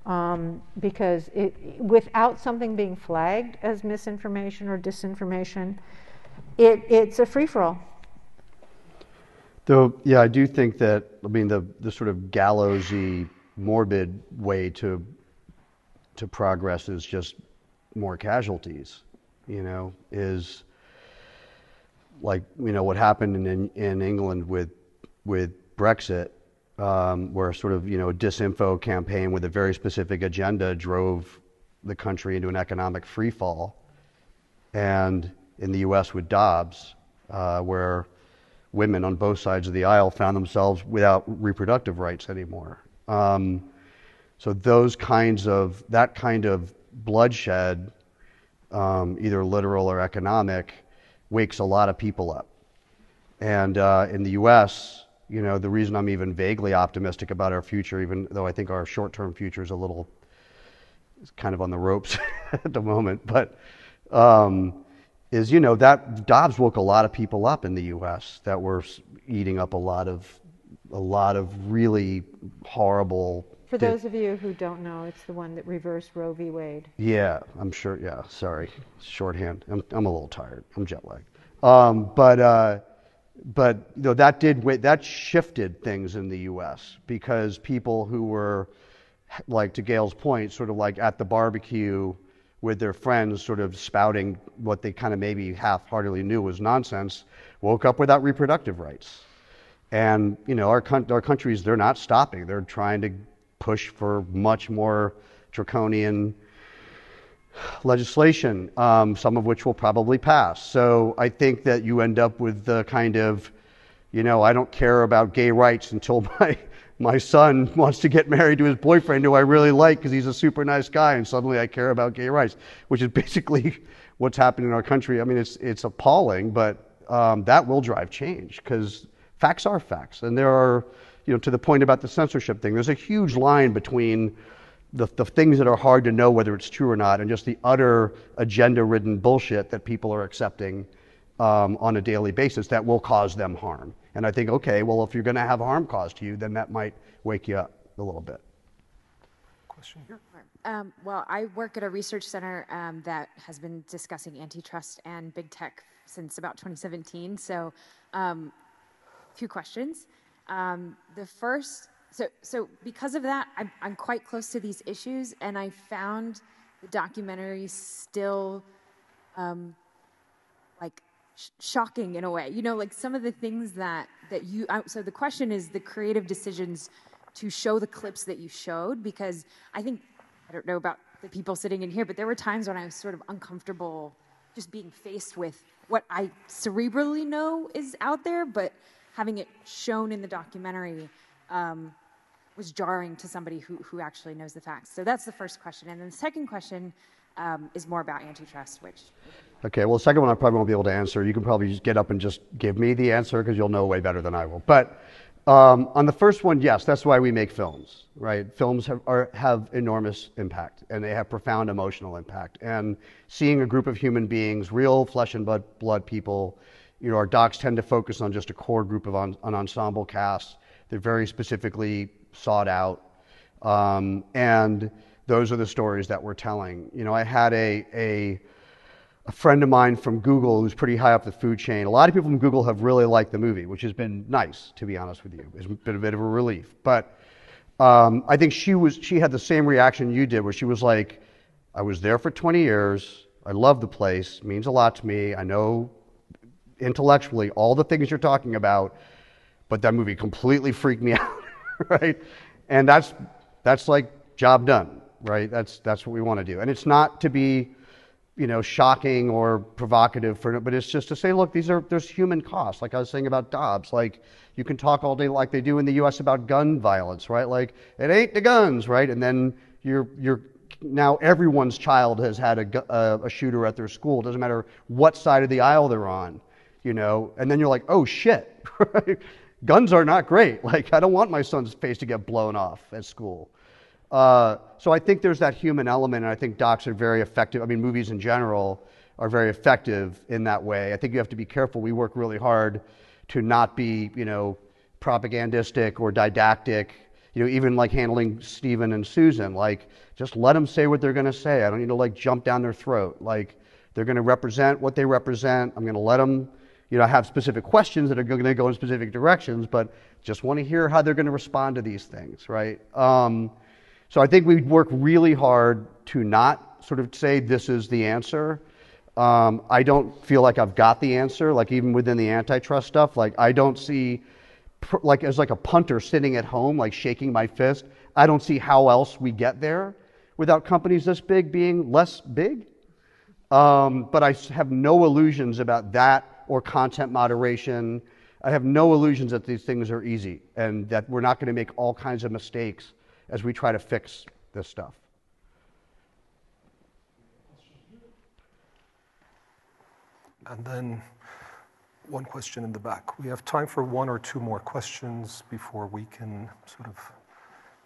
Um, because it, without something being flagged as misinformation or disinformation, it, it's a free for all. Though, yeah, I do think that, I mean, the, the sort of gallowsy, morbid way to, to progress is just more casualties, you know, is like, you know, what happened in, in England with, with Brexit, um, where sort of, you know, a disinfo campaign with a very specific agenda drove the country into an economic freefall. And in the US with Dobbs, uh, where women on both sides of the aisle found themselves without reproductive rights anymore. Um, so those kinds of that kind of bloodshed, um, either literal or economic, wakes a lot of people up. And uh, in the U.S., you know, the reason I'm even vaguely optimistic about our future, even though I think our short-term future is a little, kind of on the ropes at the moment, but um, is you know that Dobbs woke a lot of people up in the U.S. that were eating up a lot of a lot of really horrible. For those of you who don't know, it's the one that reversed Roe v. Wade. Yeah, I'm sure. Yeah, sorry, shorthand. I'm I'm a little tired. I'm jet lagged. Um, but uh, but you know, that did that shifted things in the U.S. because people who were like to Gale's point, sort of like at the barbecue with their friends, sort of spouting what they kind of maybe half heartedly knew was nonsense, woke up without reproductive rights. And, you know, our, our countries, they're not stopping. They're trying to push for much more draconian legislation, um, some of which will probably pass. So I think that you end up with the kind of, you know, I don't care about gay rights until my my son wants to get married to his boyfriend who I really like because he's a super nice guy, and suddenly I care about gay rights, which is basically what's happening in our country. I mean, it's, it's appalling, but um, that will drive change because facts are facts. And there are, you know, to the point about the censorship thing, there's a huge line between the, the things that are hard to know whether it's true or not and just the utter agenda ridden bullshit that people are accepting um, on a daily basis that will cause them harm. And I think, okay, well, if you're going to have harm caused to you, then that might wake you up a little bit. Question here. Um, well, I work at a research center um, that has been discussing antitrust and big tech since about 2017. So, um, a few questions. Um, the first so, so because of that, I'm, I'm quite close to these issues, and I found the documentary still, um, like, sh- shocking in a way. You know, like some of the things that that you. Uh, so the question is the creative decisions to show the clips that you showed, because I think I don't know about the people sitting in here, but there were times when I was sort of uncomfortable just being faced with what I cerebrally know is out there, but having it shown in the documentary um, was jarring to somebody who, who actually knows the facts. So that's the first question. And then the second question um, is more about antitrust, which. Okay, well, the second one I probably won't be able to answer. You can probably just get up and just give me the answer because you'll know way better than I will. But um, on the first one, yes, that's why we make films, right? Films have, are, have enormous impact and they have profound emotional impact. And seeing a group of human beings, real flesh and blood, blood people, you know, our docs tend to focus on just a core group of on, an ensemble cast. They're very specifically sought out. Um, and those are the stories that we're telling. You know, I had a, a, a friend of mine from Google who's pretty high up the food chain. A lot of people from Google have really liked the movie, which has been nice, to be honest with you. It's been a bit of a relief. But um, I think she was she had the same reaction you did, where she was like, "I was there for 20 years. I love the place. It means a lot to me. I know intellectually all the things you're talking about, but that movie completely freaked me out, right? And that's that's like job done, right? That's that's what we want to do. And it's not to be, you know, shocking or provocative for but it's just to say, look, these are there's human costs. Like I was saying about Dobbs, like you can talk all day like they do in the US about gun violence, right? Like it ain't the guns, right? And then you're you're now everyone's child has had a, a, uh, a shooter at their school. It doesn't matter what side of the aisle they're on you know, and then you're like, oh shit, guns are not great. Like, I don't want my son's face to get blown off at school. Uh, so I think there's that human element, and I think docs are very effective. I mean, movies in general are very effective in that way. I think you have to be careful. We work really hard to not be, you know, propagandistic or didactic. You know, even like handling Steven and Susan, like just let them say what they're going to say. I don't need to like jump down their throat. Like they're going to represent what they represent. I'm going to let them you know, have specific questions that are going to go in specific directions, but just want to hear how they're going to respond to these things, right? Um, so I think we work really hard to not sort of say this is the answer. Um, I don't feel like I've got the answer. Like even within the antitrust stuff, like I don't see, like as like a punter sitting at home, like shaking my fist. I don't see how else we get there without companies this big being less big. Um, but I have no illusions about that or content moderation. I have no illusions that these things are easy and that we're not going to make all kinds of mistakes as we try to fix this stuff. And then one question in the back. We have time for one or two more questions before we can sort of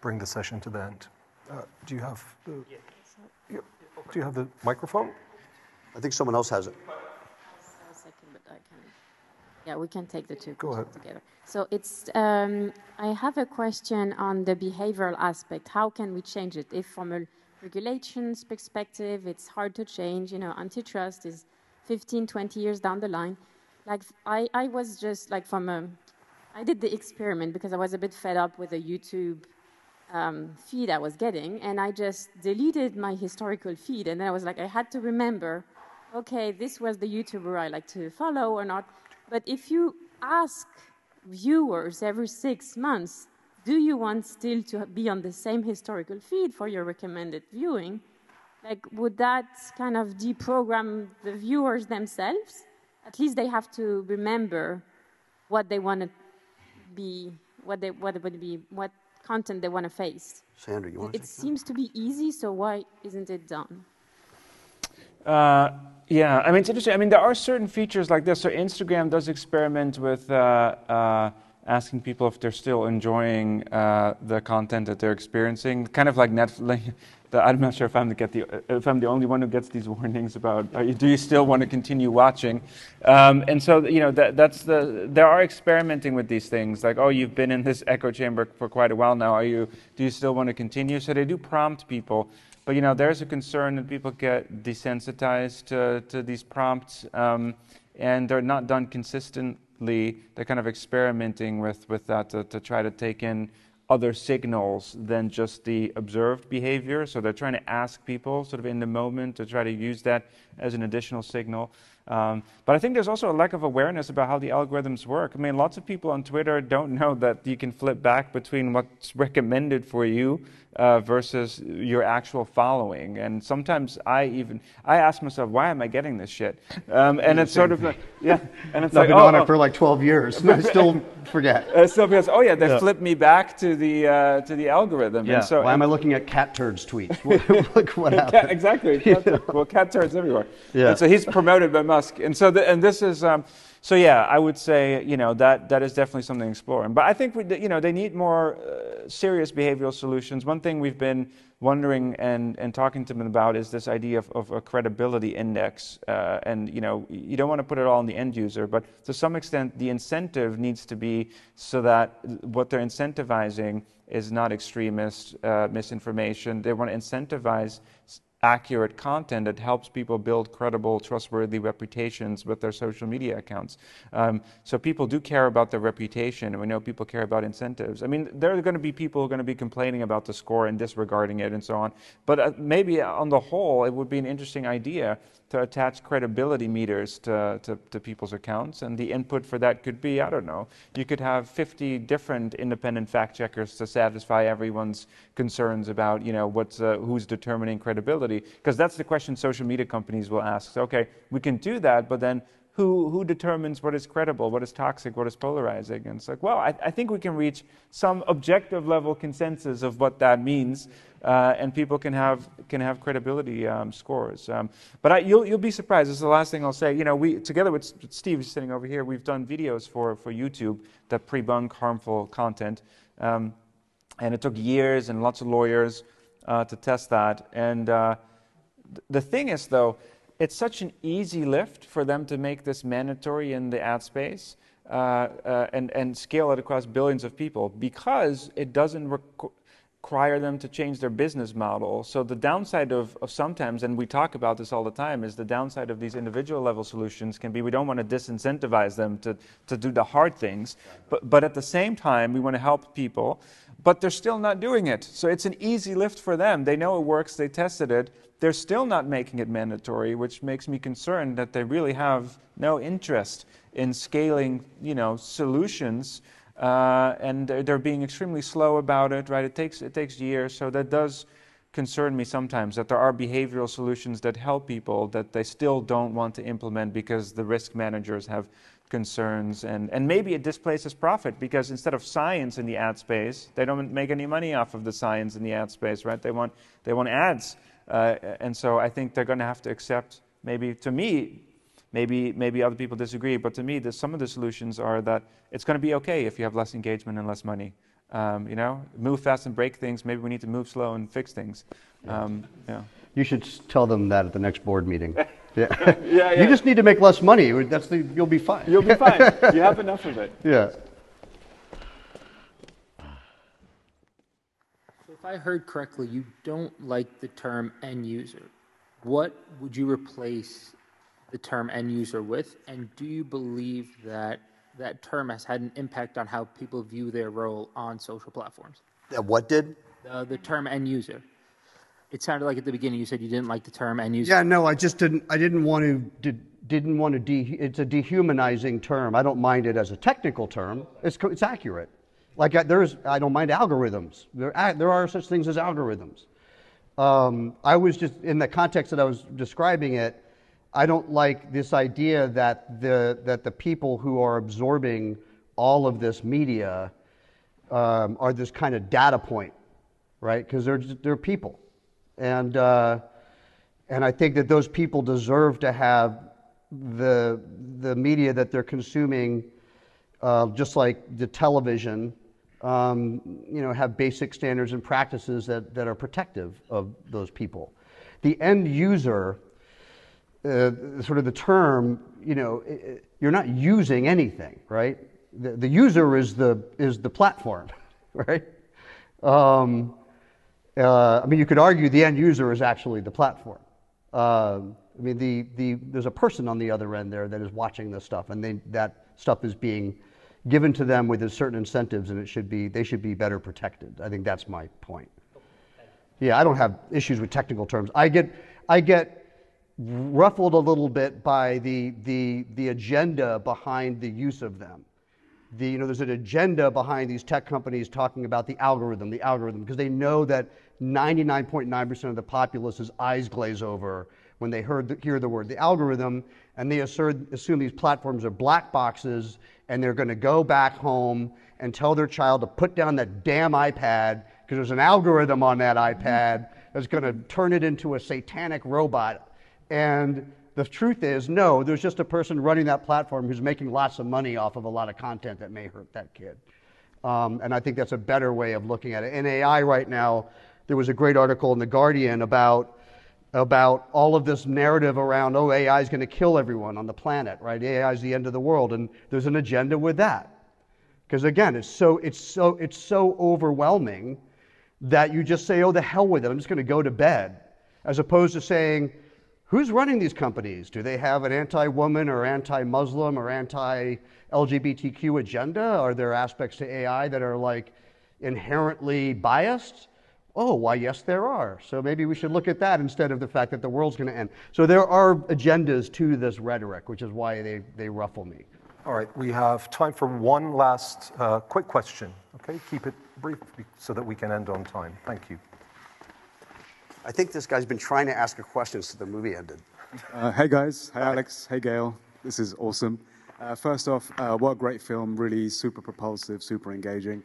bring the session to the end. Uh, do you have the, yeah, do you have the microphone? I think someone else has it. Yeah, we can take the two Go ahead. together. So it's um, I have a question on the behavioral aspect. How can we change it? If from a regulations perspective, it's hard to change. You know, antitrust is 15, 20 years down the line. Like I, I was just like from a, I did the experiment because I was a bit fed up with the YouTube um, feed I was getting, and I just deleted my historical feed, and then I was like, I had to remember, okay, this was the YouTuber I like to follow or not. But if you ask viewers every six months, do you want still to be on the same historical feed for your recommended viewing? Like, would that kind of deprogram the viewers themselves? At least they have to remember what they want to be, what they what would be, what content they want to face. Sander, you want to? It seems to be easy, so why isn't it done? Uh, yeah, I mean, it's interesting. I mean, there are certain features like this. So Instagram does experiment with uh, uh, asking people if they're still enjoying uh, the content that they're experiencing, kind of like Netflix. I'm not sure if I'm, the, get the, if I'm the only one who gets these warnings about you, do you still want to continue watching? Um, and so, you know, that, that's the, they are experimenting with these things, like, oh, you've been in this echo chamber for quite a while now. Are you, do you still want to continue? So they do prompt people. But you know, there's a concern that people get desensitized to, to these prompts, um, and they're not done consistently. They're kind of experimenting with, with that to, to try to take in other signals than just the observed behavior. So they're trying to ask people sort of in the moment to try to use that as an additional signal. Um, but I think there's also a lack of awareness about how the algorithms work. I mean, lots of people on Twitter don't know that you can flip back between what's recommended for you uh, versus your actual following. And sometimes I even I ask myself, why am I getting this shit? Um, and it's sort of like, yeah, and it's I've like, been oh, on oh. it for like 12 years. I still forget. Uh, so because oh yeah, they Yeah. flipped me back to the uh, to the algorithm. Yeah. And so Why am I looking at Catturd's tweets? Look what Cat- happened. exactly. Cat well, cat turds everywhere. Yeah. And so he's promoted by Musk, and so the, and this is um, so yeah. I would say you know that that is definitely something to explore. But I think we, you know they need more uh, serious behavioral solutions. One thing we've been wondering and, and talking to them about is this idea of, of a credibility index. Uh, and you know you don't want to put it all on the end user, but to some extent the incentive needs to be so that what they're incentivizing is not extremist uh, misinformation. They want to incentivize accurate content that helps people build credible, trustworthy reputations with their social media accounts. Um, so people do care about their reputation, and we know people care about incentives. I mean, there are going to be people who are going to be complaining about the score and disregarding it and so on. But uh, maybe on the whole, it would be an interesting idea to attach credibility meters to, to, to people's accounts. And the input for that could be, I don't know, you could have 50 different independent fact checkers to satisfy everyone's concerns about, you know, what's, uh, who's determining credibility. Because that's the question social media companies will ask. So, okay, we can do that, but then who, who determines what is credible, what is toxic, what is polarizing? And it's like, well, I, I think we can reach some objective level consensus of what that means, uh, and people can have can have credibility um, scores. Um, but I, you'll you'll be surprised. This is the last thing I'll say. You know, we together with Steve sitting over here, we've done videos for for YouTube that pre-bunk harmful content, um, and it took years and lots of lawyers uh, to test that. And uh, th- the thing is, though, it's such an easy lift for them to make this mandatory in the ad space uh, uh, and, and scale it across billions of people because it doesn't requ- require them to change their business model. So the downside of, of sometimes, and we talk about this all the time, is the downside of these individual level solutions can be we don't want to disincentivize them to, to do the hard things, but, but at the same time, we want to help people, but they're still not doing it. So it's an easy lift for them. They know it works, they tested it. They're still not making it mandatory, which makes me concerned that they really have no interest in scaling, you know, solutions uh, and they're, being extremely slow about it. Right? It takes it takes years, so that does concern me sometimes that there are behavioral solutions that help people that they still don't want to implement because the risk managers have concerns and, and maybe it displaces profit because instead of science in the ad space they don't make any money off of the science in the ad space right? They want they want ads. Uh, and so i think they're going to have to accept maybe to me maybe maybe other people disagree but to me the, some of the solutions are that it's going to be okay if you have less engagement and less money. Um, you know move fast and break things. Maybe we need to move slow and fix things. Um, yeah. You should tell them that at the next board meeting. Yeah. Yeah, You just need to make less money. That's the, you'll be fine. You'll be fine. You have enough of it. Yeah. So if I heard correctly, you don't like the term end user. What would you replace the term end user with? And do you believe that that term has had an impact on how people view their role on social platforms? That what did? The, the term end user. It sounded like at the beginning you said you didn't like the term end user. Yeah, no, I just didn't. I didn't want to. Did, didn't want to. De, it's a dehumanizing term. I don't mind it as a technical term. It's it's accurate. Like I, there's, I don't mind algorithms. There there are such things as algorithms. Um, I was just in the context that I was describing it. I don't like this idea that the that the people who are absorbing all of this media um, are this kind of data point, right? Because they're they're people, and uh, and I think that those people deserve to have the the media that they're consuming, uh, just like the television, um, you know, have basic standards and practices that, that are protective of those people. The end user, uh, sort of the term, you know, i- i- you're not using anything, right? The, the user is the is the platform, right? Um, uh, I mean, you could argue the end user is actually the platform. Um, I mean, the, the, there's a person on the other end there that is watching this stuff, and they, that stuff is being, given to them with certain incentives, and it should be they should be better protected. I think that's my point. Yeah, I don't have issues with technical terms. I get I get ruffled a little bit by the the the agenda behind the use of them. The, you know, there's an agenda behind these tech companies talking about the algorithm, the algorithm, because they know that 99.9% of the populace's eyes glaze over when they heard the, hear the word the algorithm, and they assert, assume these platforms are black boxes, and they're going to go back home and tell their child to put down that damn iPad because there's an algorithm on that iPad that's going to turn it into a satanic robot. And the truth is, no, there's just a person running that platform who's making lots of money off of a lot of content that may hurt that kid. Um, and I think that's a better way of looking at it. In AI right now, there was a great article in The Guardian about, about all of this narrative around, oh, AI is going to kill everyone on the planet, right? AI is the end of the world. And there's an agenda with that. Because again, it's so, it's, so, it's so overwhelming that you just say, oh, the hell with it, I'm just going to go to bed. As opposed to saying, who's running these companies? Do they have an anti woman or anti Muslim or anti LGBTQ agenda? Are there aspects to AI that are like inherently biased? Oh, why, yes, there are. So maybe we should look at that instead of the fact that the world's going to end. So there are agendas to this rhetoric, which is why they, they ruffle me. All right, we have time for one last uh, quick question. Okay, keep it brief so that we can end on time. Thank you. I think this guy's been trying to ask a question since the movie ended. Uh, hey guys, hey Alex, hey Gale. This is awesome. Uh, first off, uh, what a great film! Really super propulsive, super engaging.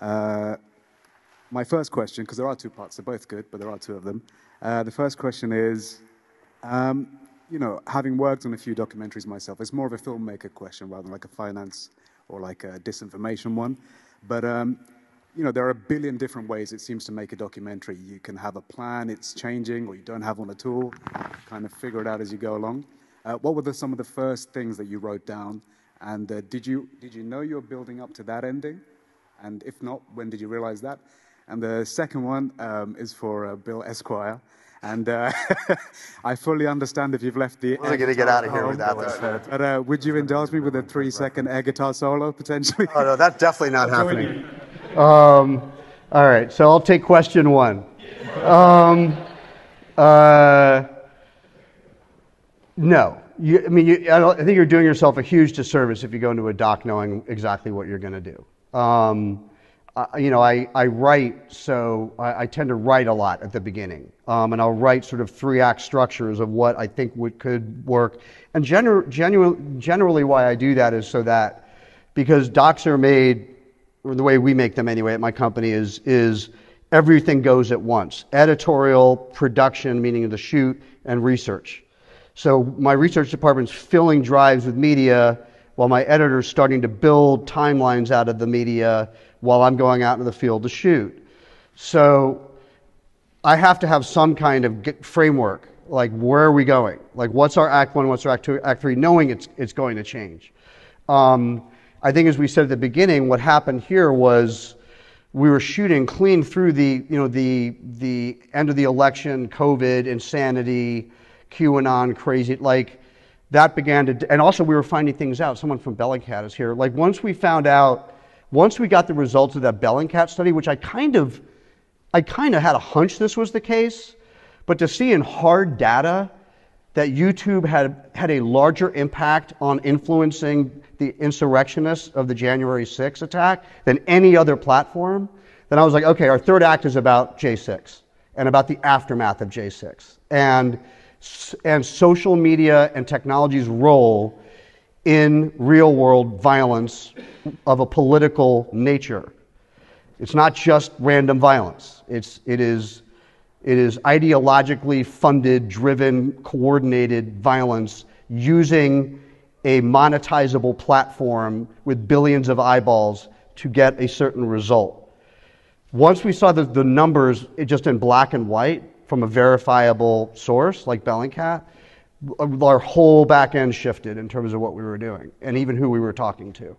Uh, my first question, because there are two parts, they're both good, but there are two of them. Uh, the first question is, um, you know, having worked on a few documentaries myself, it's more of a filmmaker question rather than like a finance or like a disinformation one. But um, you know, there are a billion different ways it seems to make a documentary. You can have a plan, it's changing, or you don't have one at all. Kind of figure it out as you go along. Uh, what were the, some of the first things that you wrote down? And uh, did you did you know you were building up to that ending? And if not, when did you realize that? And the second one um, is for uh, Bill Esquire. And uh, I fully understand if you've left the. I'm going to get out of here without that. But uh, would you indulge me with a three-second air guitar solo potentially? Oh no, that's definitely not happening. Um, all right, so I'll take question one. Um, uh, no. You, I mean, you, I, I, think you're doing yourself a huge disservice if you go into a doc knowing exactly what you're going to do. Um, you know, I, I write, so I, I, tend to write a lot at the beginning. Um, and I'll write sort of three act structures of what I think would, could work. And gener, genu- generally, why I do that is so that because docs are made or the way we make them anyway at my company is is everything goes at once editorial production meaning the shoot and research so my research department's filling drives with media while my editor's starting to build timelines out of the media while i'm going out into the field to shoot so i have to have some kind of framework like where are we going like what's our act one what's our act two act three knowing it's, it's going to change um, I think, as we said at the beginning, what happened here was we were shooting clean through the, you know, the, the end of the election, COVID, insanity, QAnon, crazy, like that began to, and also we were finding things out. Someone from Bellingcat is here. Like once we found out, once we got the results of that Bellingcat study, which I kind of, I kind of had a hunch this was the case, but to see in hard data that YouTube had had a larger impact on influencing the insurrectionists of the January 6 attack than any other platform, then I was like, okay, our third act is about J6 and about the aftermath of J6 and, and social media and technology's role in real world violence of a political nature. It's not just random violence. It's, it, is, it is ideologically funded, driven, coordinated violence using a monetizable platform with billions of eyeballs to get a certain result. Once we saw the, the numbers just in black and white from a verifiable source like Bellingcat, our whole back end shifted in terms of what we were doing and even who we were talking to.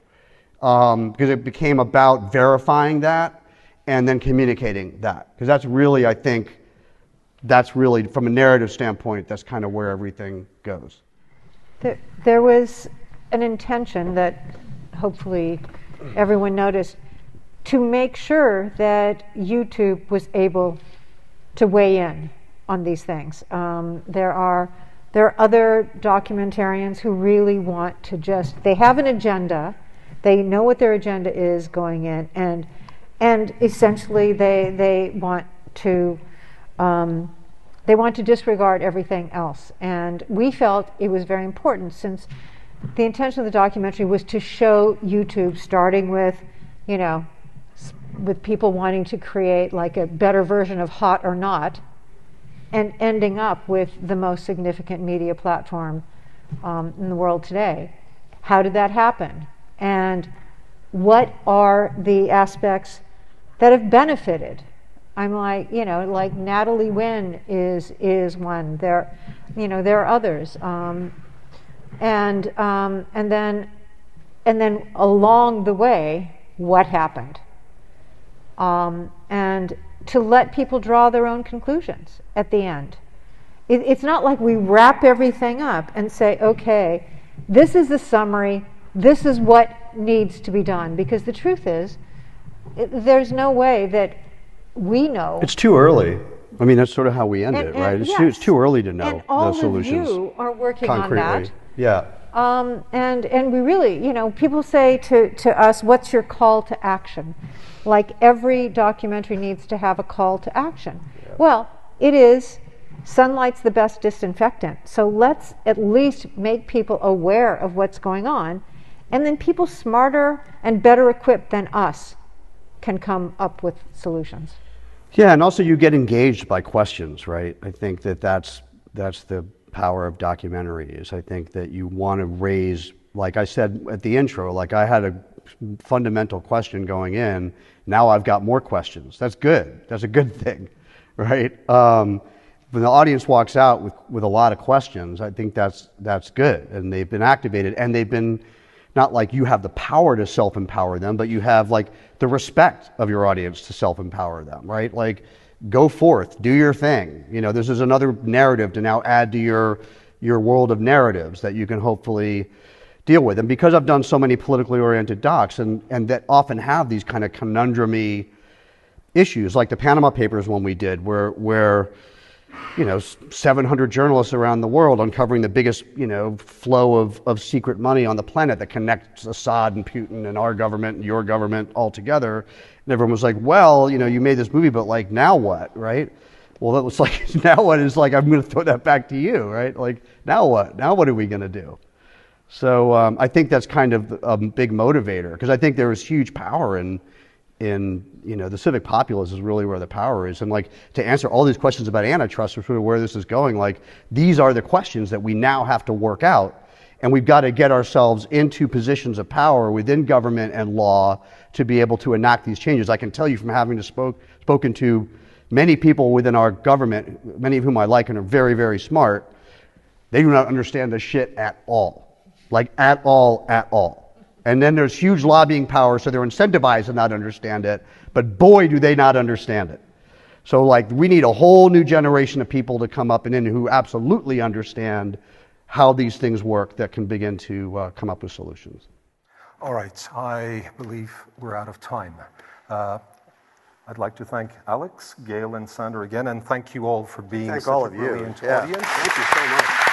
Um, because it became about verifying that and then communicating that. Because that's really, I think, that's really, from a narrative standpoint, that's kind of where everything goes. There, there was an intention that hopefully everyone noticed, to make sure that YouTube was able to weigh in on these things. Um, there are there are other documentarians who really want to just they have an agenda, they know what their agenda is going in, and and essentially they they want to um, they want to disregard everything else. And we felt it was very important since the intention of the documentary was to show YouTube starting with, you know, with people wanting to create like a better version of Hot or Not, and ending up with the most significant media platform um, in the world today. How did that happen? And what are the aspects that have benefited? I'm like, you know, like Natalie Wynn is is one. There, you know, there are others. Um, and um, and then and then along the way, what happened? Um, and to let people draw their own conclusions at the end. It, it's not like we wrap everything up and say, okay, this is the summary, this is what needs to be done. Because the truth is, it, there's no way that we know. It's too early. I mean, that's sort of how we end And- it, right? It's, yes. too, it's too early to know And all the solutions. of you are working concretely. on that. Yeah. Um, and and we really, you know, people say to, to us, "What's your call to action?" Like every documentary needs to have a call to action. Well, it is sunlight's the best disinfectant. So let's at least make people aware of what's going on, and then people smarter and better equipped than us can come up with solutions. Yeah, and also you get engaged by questions, right? I think that that's that's the power of documentaries. I think that you want to raise, like I said at the intro, like I had a fundamental question going in. Now I've got more questions. That's good. That's a good thing, right? Um, when the audience walks out with, with a lot of questions, I think that's that's good, and they've been activated, and they've been not like you have the power to self empower them, but you have like the respect of your audience to self empower them, right? Like, go forth, do your thing. You know, this is another narrative to now add to your your world of narratives that you can hopefully deal with. And because I've done so many politically oriented docs and, and that often have these kind of conundrumy issues, like the Panama Papers one we did, where where you know, 700 journalists around the world uncovering the biggest, you know, flow of, of secret money on the planet that connects Assad and Putin and our government and your government all together. And everyone was like, well, you know, you made this movie, but like, now what, right? Well, that was like, now what is like, I'm going to throw that back to you, right? Like, now what? Now what are we going to do? So um, I think that's kind of a big motivator because I think there is huge power in in you know the civic populace is really where the power is. And like to answer all these questions about antitrust or sort of where this is going like these are the questions that we now have to work out. And we've got to get ourselves into positions of power within government and law to be able to enact these changes. I can tell you from having to spoke, spoken to many people within our government many of whom i like and are very very smart they do not understand the shit at all like at all at all and then there's huge lobbying power, so they're incentivized to not understand it. But boy, do they not understand it. So, like, we need a whole new generation of people to come up and in who absolutely understand how these things work that can begin to uh, come up with solutions. All right, I believe we're out of time. Uh, I'd like to thank Alex, Gale, and Sander again, and thank you all for being Thank such all a of you. brilliant Yeah. audience. Thank you so much.